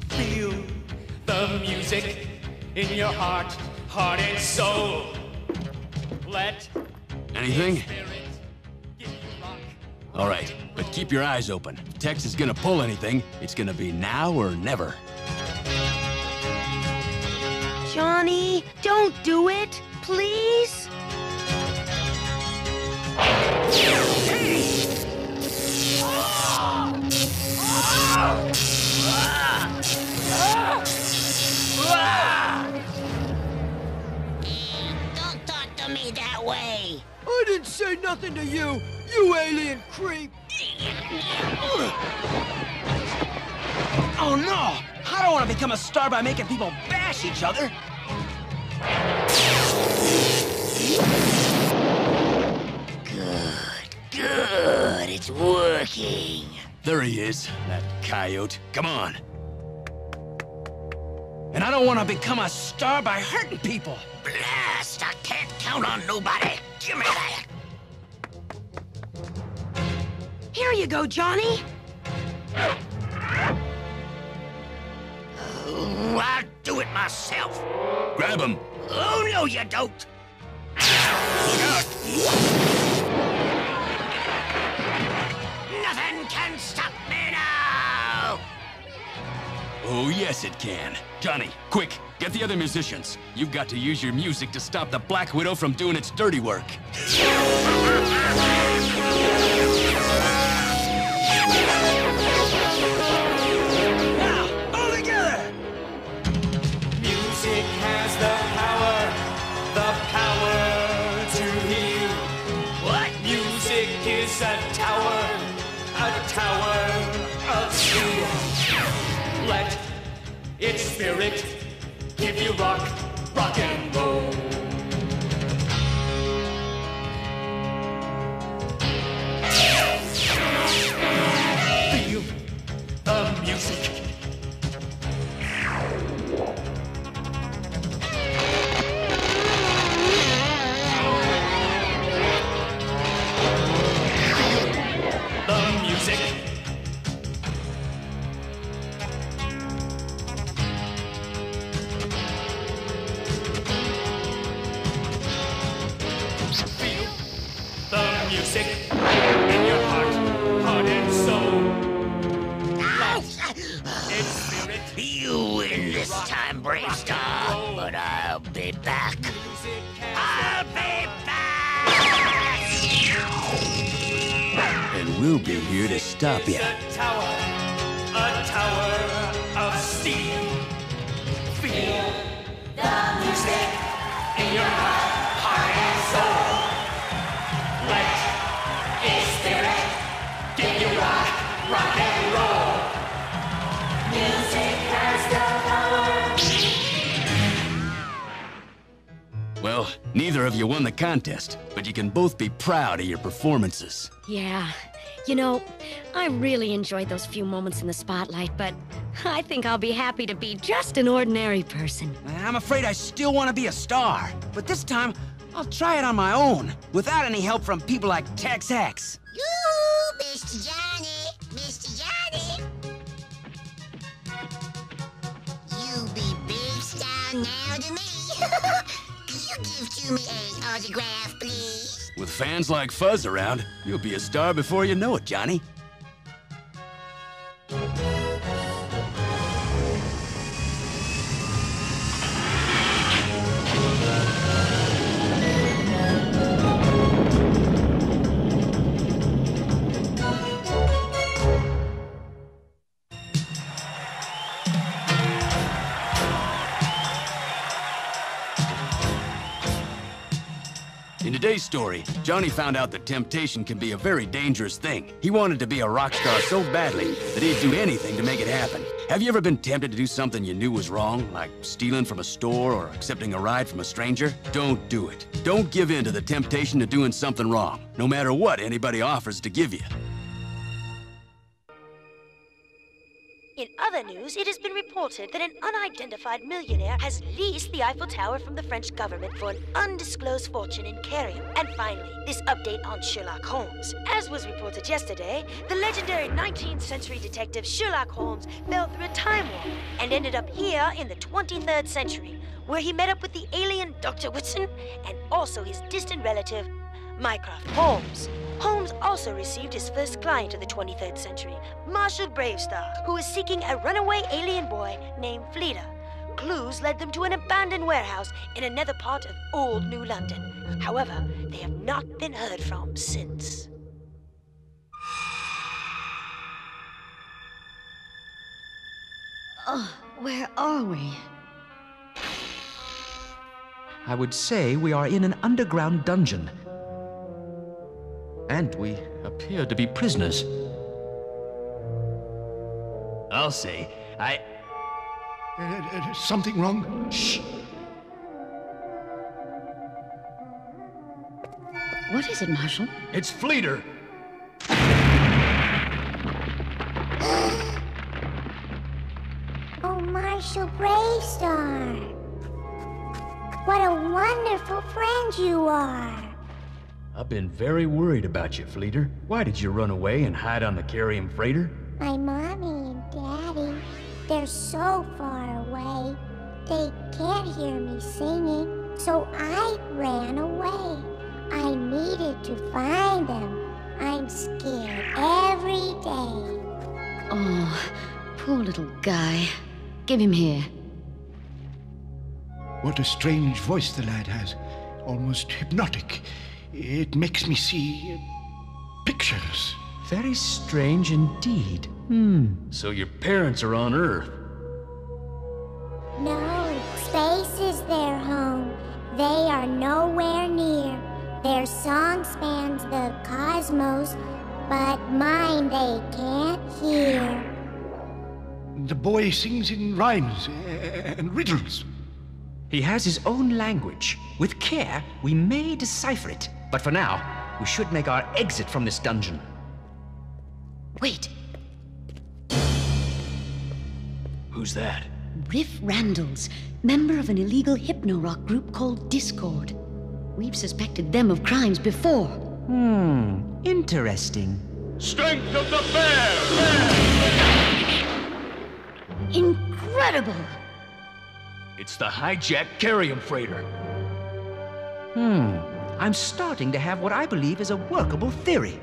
Feel the music in your heart, heart and soul. Let Anything? All right, but keep your eyes open. If Tex is gonna pull anything, it's gonna be now or never. Johnny, don't do it, please. Don't talk to me that way. I didn't say nothing to you, you alien creep. Oh no! I don't want to become a star by making people bash each other. It's working. There he is, that coyote. Come on. And I don't want to become a star by hurting people. Blast! I can't count on nobody. Give me that. Here you go, Johnny. Oh, I'll do it myself. Grab him. Oh, no, you don't. Nothing can stop me now. Oh, yes, it can. Johnny, quick, get the other musicians. You've got to use your music to stop the Black Widow from doing its dirty work. give you rock, rock and roll. Feel the music. the music. The music in your heart, heart and soul. Let its spirit You win this time, BraveStarr. But I'll be back. I'll be back. And we'll be here to stop you. a tower, a tower of steel. Feel the music in your heart, heart neither of you won the contest, but you can both be proud of your performances. Yeah. You know, I really enjoyed those few moments in the spotlight, but I think I'll be happy to be just an ordinary person. I'm afraid I still want to be a star. But this time, I'll try it on my own, without any help from people like Tex Hex. Yoo-hoo, Mr. Johnny, Mr. Johnny. You be big star now to me. Could to me a autograph, please? With fans like Fuzz around, you'll be a star before you know it, Johnny. Today's story, Johnny found out that temptation can be a very dangerous thing. He wanted to be a rock star so badly that he'd do anything to make it happen. Have you ever been tempted to do something you knew was wrong, like stealing from a store or accepting a ride from a stranger? Don't do it. Don't give in to the temptation to doing something wrong, no matter what anybody offers to give you. In other news, it has been reported that an unidentified millionaire has leased the Eiffel Tower from the French government for an undisclosed fortune in Kerium. And finally, this update on Sherlock Holmes. As was reported yesterday, the legendary 19th century detective Sherlock Holmes fell through a time warp and ended up here in the 23rd century, where he met up with the alien Dr. Whitson and also his distant relative, Mycroft Holmes. Holmes also received his first client of the 23rd century, Marshall BraveStarr, who was seeking a runaway alien boy named Fleeta. Clues led them to an abandoned warehouse in another part of old New London. However, they have not been heard from since. Oh, where are we? I would say we are in an underground dungeon. And we appear to be prisoners. I'll say, I... Uh, uh, uh, something wrong? Shh! What is it, Marshal? It's Fleeter! oh, Marshal BraveStarr! What a wonderful friend you are! I've been very worried about you, Fleeter. Why did you run away and hide on the kerium freighter? My mommy and daddy, they're so far away. They can't hear me singing, so I ran away. I needed to find them. I'm scared every day. Oh, poor little guy. Give him here. What a strange voice the lad has. Almost hypnotic. It makes me see uh, pictures. Very strange indeed. Hmm. So your parents are on Earth. No, space is their home. They are nowhere near. Their song spans the cosmos, but mine they can't hear. The boy sings in rhymes and riddles. He has his own language. With care, we may decipher it. But for now, we should make our exit from this dungeon. Wait, Who's that? Riff Randalls, member of an illegal hypno-rock group called Discord. We've suspected them of crimes before. Hmm, interesting. Strength of the bear! Incredible! It's the hijacked kerium freighter. Hmm, I'm starting to have what I believe is a workable theory.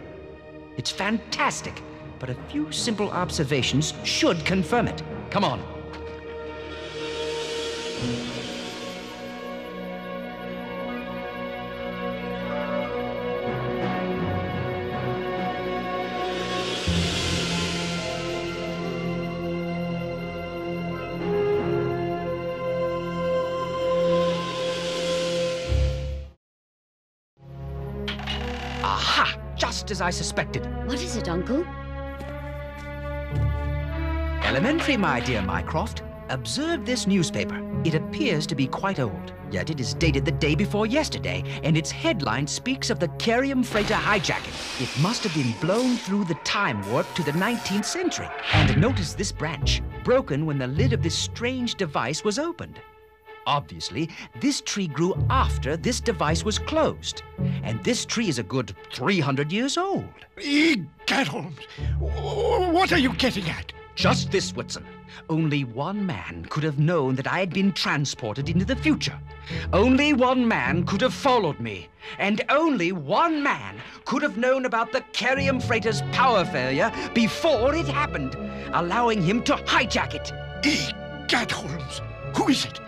It's fantastic, but a few simple observations should confirm it. Come on. I suspected. What is it, Uncle? Elementary, my dear Mycroft. Observe this newspaper. It appears to be quite old, yet it is dated the day before yesterday, and its headline speaks of the Kerium freighter hijacking. It must have been blown through the time warp to the 19th century. And notice this branch, broken when the lid of this strange device was opened. Obviously, this tree grew after this device was closed. And this tree is a good 300 years old. Egad, Holmes, what are you getting at? Just this, Whitson. Only one man could have known that I had been transported into the future. Only one man could have followed me. And only one man could have known about the Kerium freighter's power failure before it happened, allowing him to hijack it. Egad, Holmes, who is it?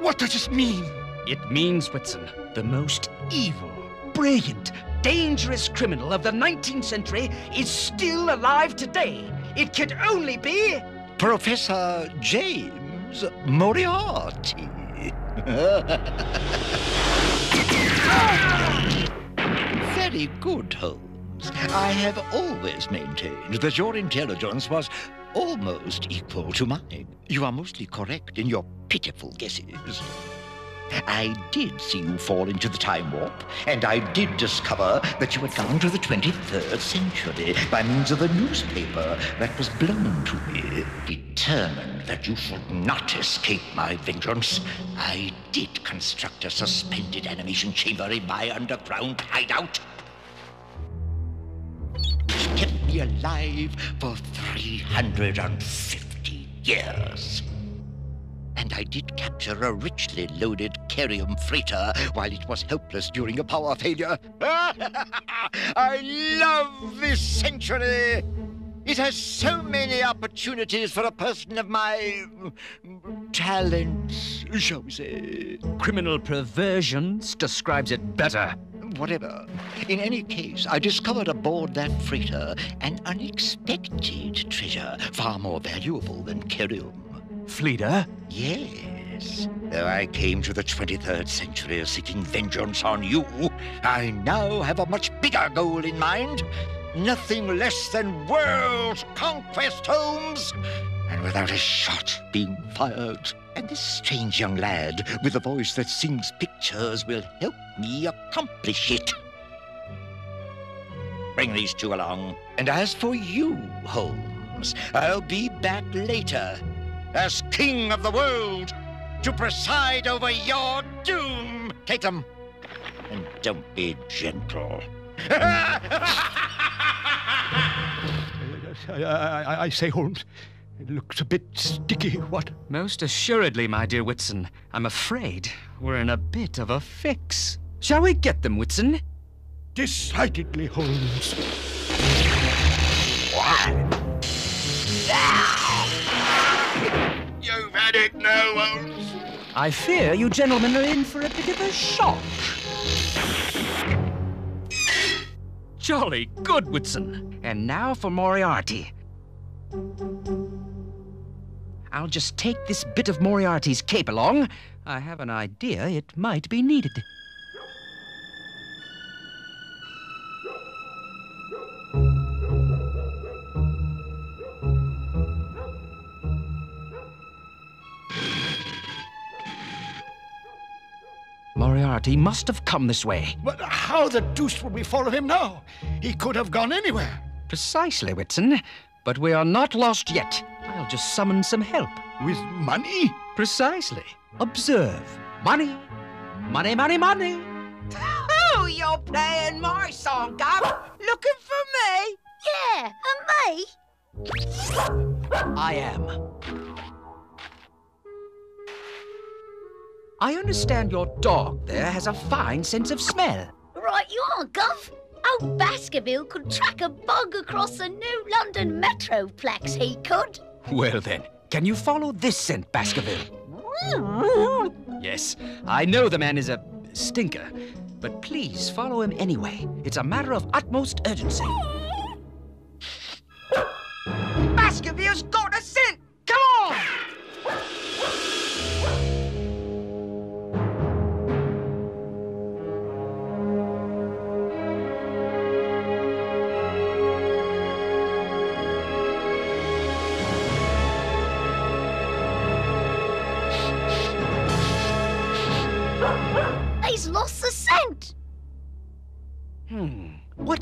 What does this mean? It means, Whitson, the most evil, brilliant, dangerous criminal of the 19th century is still alive today. It could only be. Professor James Moriarty. Very good, Holmes. I have always maintained that your intelligence was almost equal to mine. You are mostly correct in your pitiful guesses. I did see you fall into the time warp, and I did discover that you had gone to the 23rd century by means of a newspaper that was blown to me. Determined that you should not escape my vengeance, I did construct a suspended animation chamber in my underground hideout, kept me alive for 350 years. And I did capture a richly loaded Kerium freighter while it was helpless during a power failure. I love this century! It has so many opportunities for a person of my talents, shall we say. Criminal perversions describes it better. Whatever. In any case, I discovered aboard that freighter an unexpected treasure, far more valuable than Kerium. Fleeter? Yes. Though I came to the 23rd century seeking vengeance on you, I now have a much bigger goal in mind. Nothing less than world conquest, Holmes! And without a shot being fired. And this strange young lad with a voice that sings pictures will help me accomplish it. Bring these two along. And as for you, Holmes, I'll be back later. as king of the world to preside over your doom. Take them. And don't be gentle. I, I, I say, Holmes, it looks a bit sticky. What? Most assuredly, my dear Whitson. I'm afraid we're in a bit of a fix. Shall we get them, Whitson? Decidedly, Holmes. You've had it now, Holmes. I fear you gentlemen are in for a bit of a shock. Jolly good, Whitson. And now for Moriarty. I'll just take this bit of Moriarty's cape along. I have an idea it might be needed. Moriarty must have come this way. But how the deuce will we follow him now? He could have gone anywhere. Precisely, Whitson. But we are not lost yet. I'll just summon some help. With money? Precisely. Observe. Money. Money, money, money. Oh, you're playing my song, Gov. Looking for me? Yeah, and me. I am. I understand your dog there has a fine sense of smell. Right you are, Gov. Old Baskerville could track a bug across the new London Metroplex, he could. Well then, can you follow this scent, Baskerville? Yes, I know the man is a stinker, but please follow him anyway. It's a matter of utmost urgency.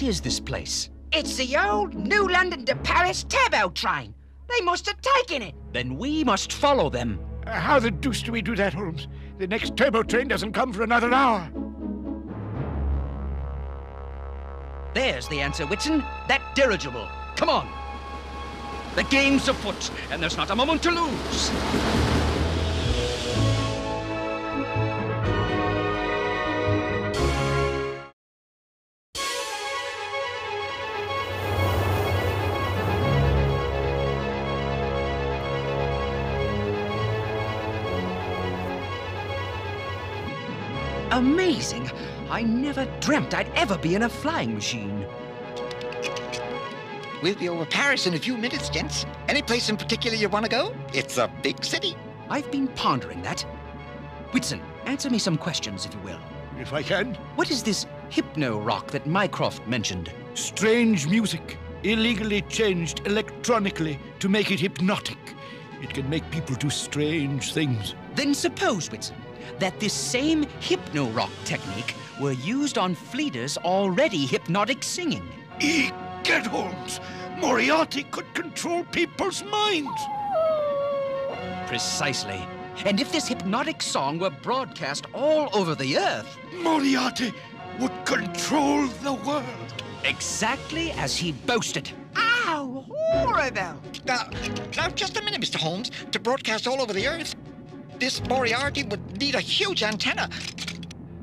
Is this place? It's the old New London to Paris turbo train. They must have taken it. Then we must follow them. Uh, how the deuce do we do that, Holmes? The next turbo train doesn't come for another hour. There's the answer, Whitson. That dirigible. Come on. The game's afoot, and there's not a moment to lose. Amazing! I never dreamt I'd ever be in a flying machine. We'll be over Paris in a few minutes, gents. Any place in particular you want to go? It's a big city. I've been pondering that. Whitson, answer me some questions, if you will. If I can. What is this hypno rock that Mycroft mentioned? Strange music, illegally changed electronically to make it hypnotic. It can make people do strange things. Then suppose, Whitson, that this same hypno rock technique were used on Fleeta's already hypnotic singing. Egad, Holmes! Moriarty could control people's minds. Precisely. And if this hypnotic song were broadcast all over the earth, Moriarty would control the world. Exactly as he boasted. Ow, horrible. Now, uh, now, uh, just a minute, Mr. Holmes. To broadcast all over the Earth, this Moriarty would need a huge antenna.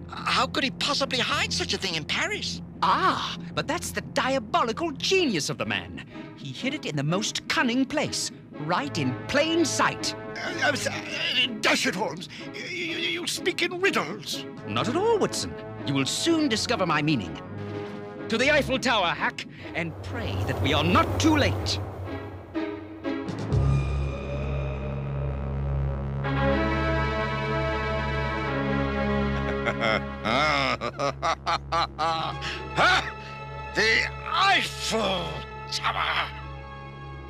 How could he possibly hide such a thing in Paris? Ah, but that's the diabolical genius of the man. He hid it in the most cunning place, right in plain sight. Uh, uh, dash it, Holmes. You, you, you speak in riddles. Not at all, Watson. You will soon discover my meaning. To the Eiffel Tower, Hack, and pray that we are not too late. The Eiffel Tower!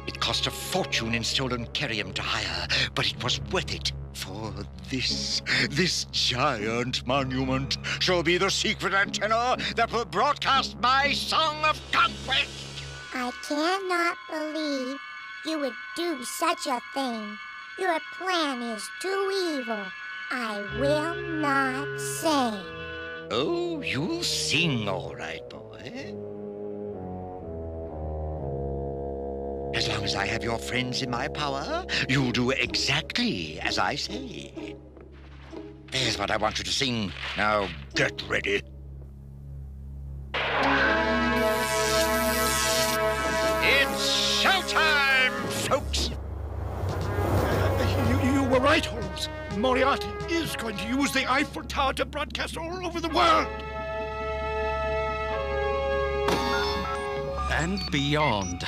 It cost a fortune in stolen kerium to hire, but it was worth it. For this, this giant monument shall be the secret antenna that will broadcast my song of conquest. I cannot believe you would do such a thing. Your plan is too evil. I will not sing. Oh, you'll sing all right, boy. As long as I have your friends in my power, you'll do exactly as I say. There's what I want you to sing. Now get ready. It's showtime, folks! You, you were right, Holmes. Moriarty is going to use the Eiffel Tower to broadcast all over the world. And beyond.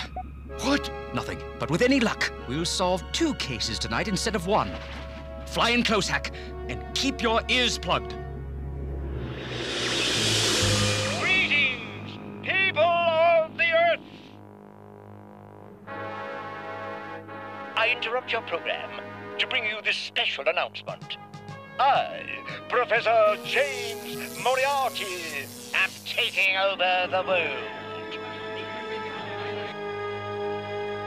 What? Nothing. But with any luck, we'll solve two cases tonight instead of one. Fly in close, Hack, and keep your ears plugged. Greetings, people of the Earth! I interrupt your program to bring you this special announcement. I, Professor James Moriarty, am taking over the world.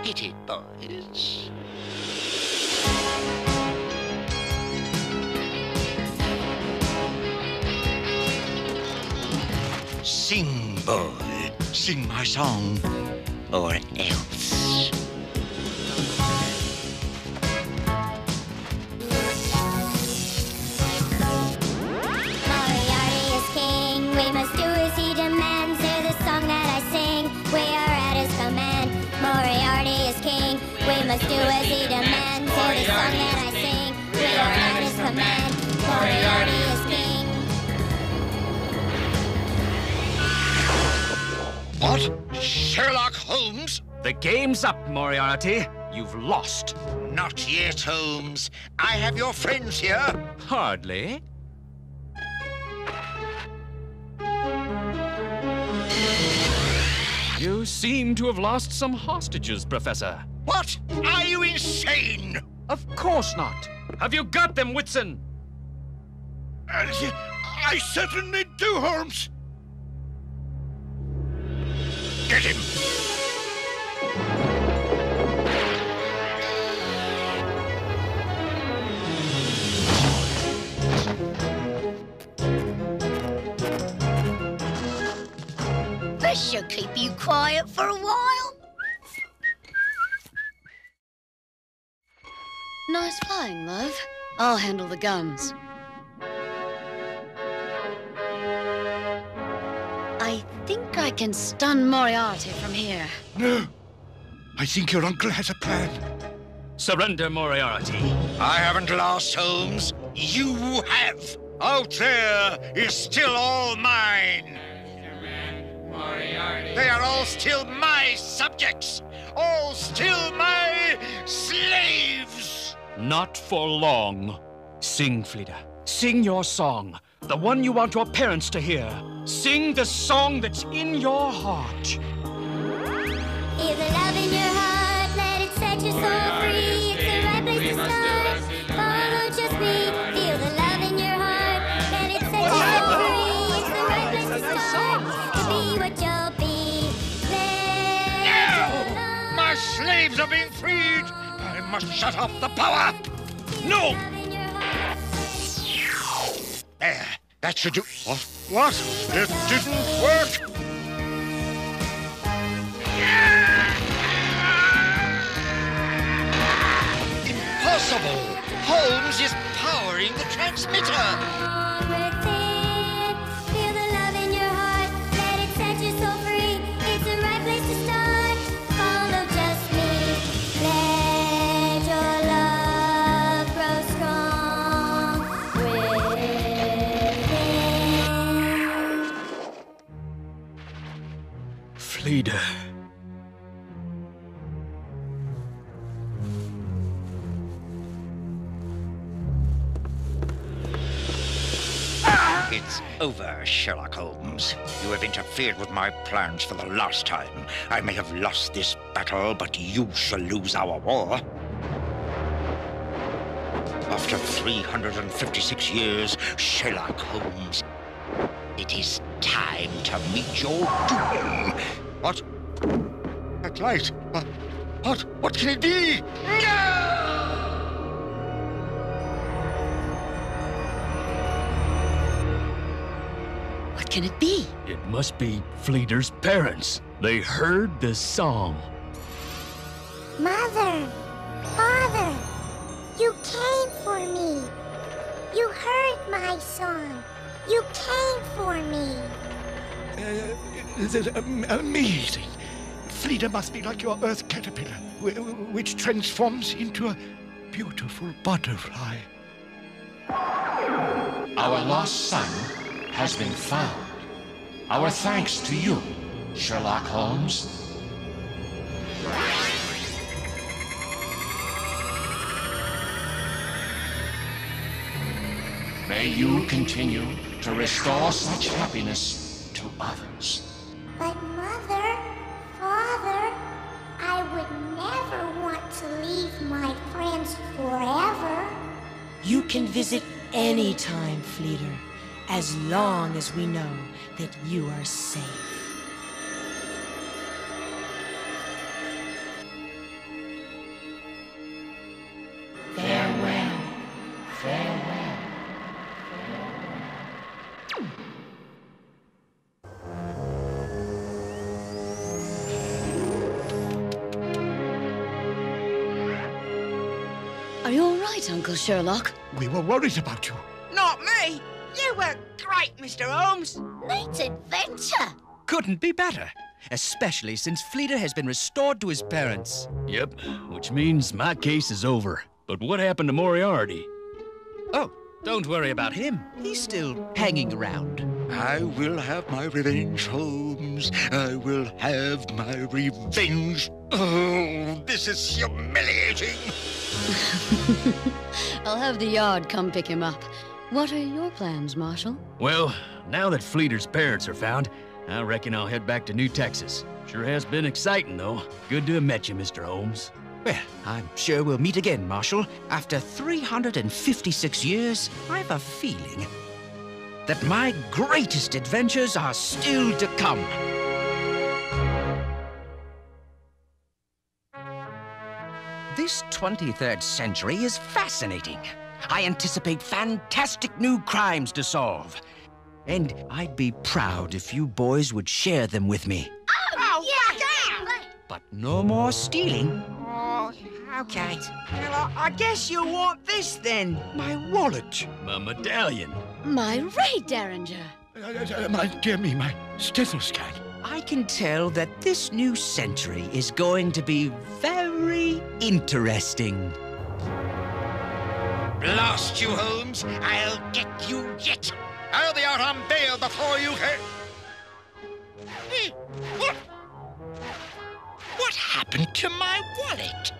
Hit it, boys. Sing, boy. Sing my song. Or else. Sherlock Holmes? The game's up, Moriarty. You've lost. Not yet, Holmes. I have your friends here. Hardly. You seem to have lost some hostages, Professor. What? Are you insane? Of course not. Have you got them, Whitson? Uh, I certainly do, Holmes. Get him! This should keep you quiet for a while. Nice flying, love. I'll handle the guns. Think I can stun Moriarty from here. No. I think your uncle has a plan. Surrender, Moriarty. I haven't lost, Holmes. You have. Out there is still all mine. They are all still my subjects. All still my slaves. Not for long. Sing, Frida. Sing your song. The one you want your parents to hear. Sing the song that's in your heart. Feel the love in your heart, let it set your soul free. It's the right place to start. Follow just me. Feel the love in your heart, let it set your soul free. It's the right place to start. To be what you'll be. No! My slaves are being freed. I must shut off the power. No! There. That should do. What? What? It didn't work. Impossible! Holmes is powering the transmitter. Over, Sherlock Holmes. You have interfered with my plans for the last time. I may have lost this battle, but you shall lose our war. After 356 years, Sherlock Holmes, it is time to meet your doom. What? That light. What? What? What can it be? No! What can it be? It must be Fleeter's parents. They heard the song. Mother, Father, you came for me. You heard my song. You came for me. Uh, this is amazing. Fleeta must be like your Earth caterpillar, wh- wh- which transforms into a beautiful butterfly. Our lost son has been found. Our thanks to you, Sherlock Holmes. May you continue to restore such happiness to others. But Mother, Father, I would never want to leave my friends forever. You can visit any time, Fleeter, as long as we know that you are safe. Farewell. Farewell. Are you all right, Uncle Sherlock? We were worried about you. Not me. You were great, Mr. Holmes. Neat adventure. Couldn't be better. Especially since Fleeter has been restored to his parents. Yep, which means my case is over. But what happened to Moriarty? Oh, don't worry about him. He's still hanging around. I will have my revenge, Holmes. I will have my revenge. Oh, this is humiliating. I'll have the yard come pick him up. What are your plans, Marshal? Well, now that Fleeter's parents are found, I reckon I'll head back to New Texas. Sure has been exciting, though. Good to have met you, Mr. Holmes. Well, I'm sure we'll meet again, Marshal. After 356 years, I've a feeling that my greatest adventures are still to come. This 23rd century is fascinating. I anticipate fantastic new crimes to solve. And I'd be proud if you boys would share them with me. Oh, yeah. But no more stealing. Oh, okay. Well, I, I guess you'll want this then. My wallet. My medallion. My Ray Derringer. Uh, my, dear me, my stethoscope. I can tell that this new century is going to be very interesting. Blast you, Holmes. I'll get you yet. I'll be out on bail before you can. Hey, what? What happened to my wallet?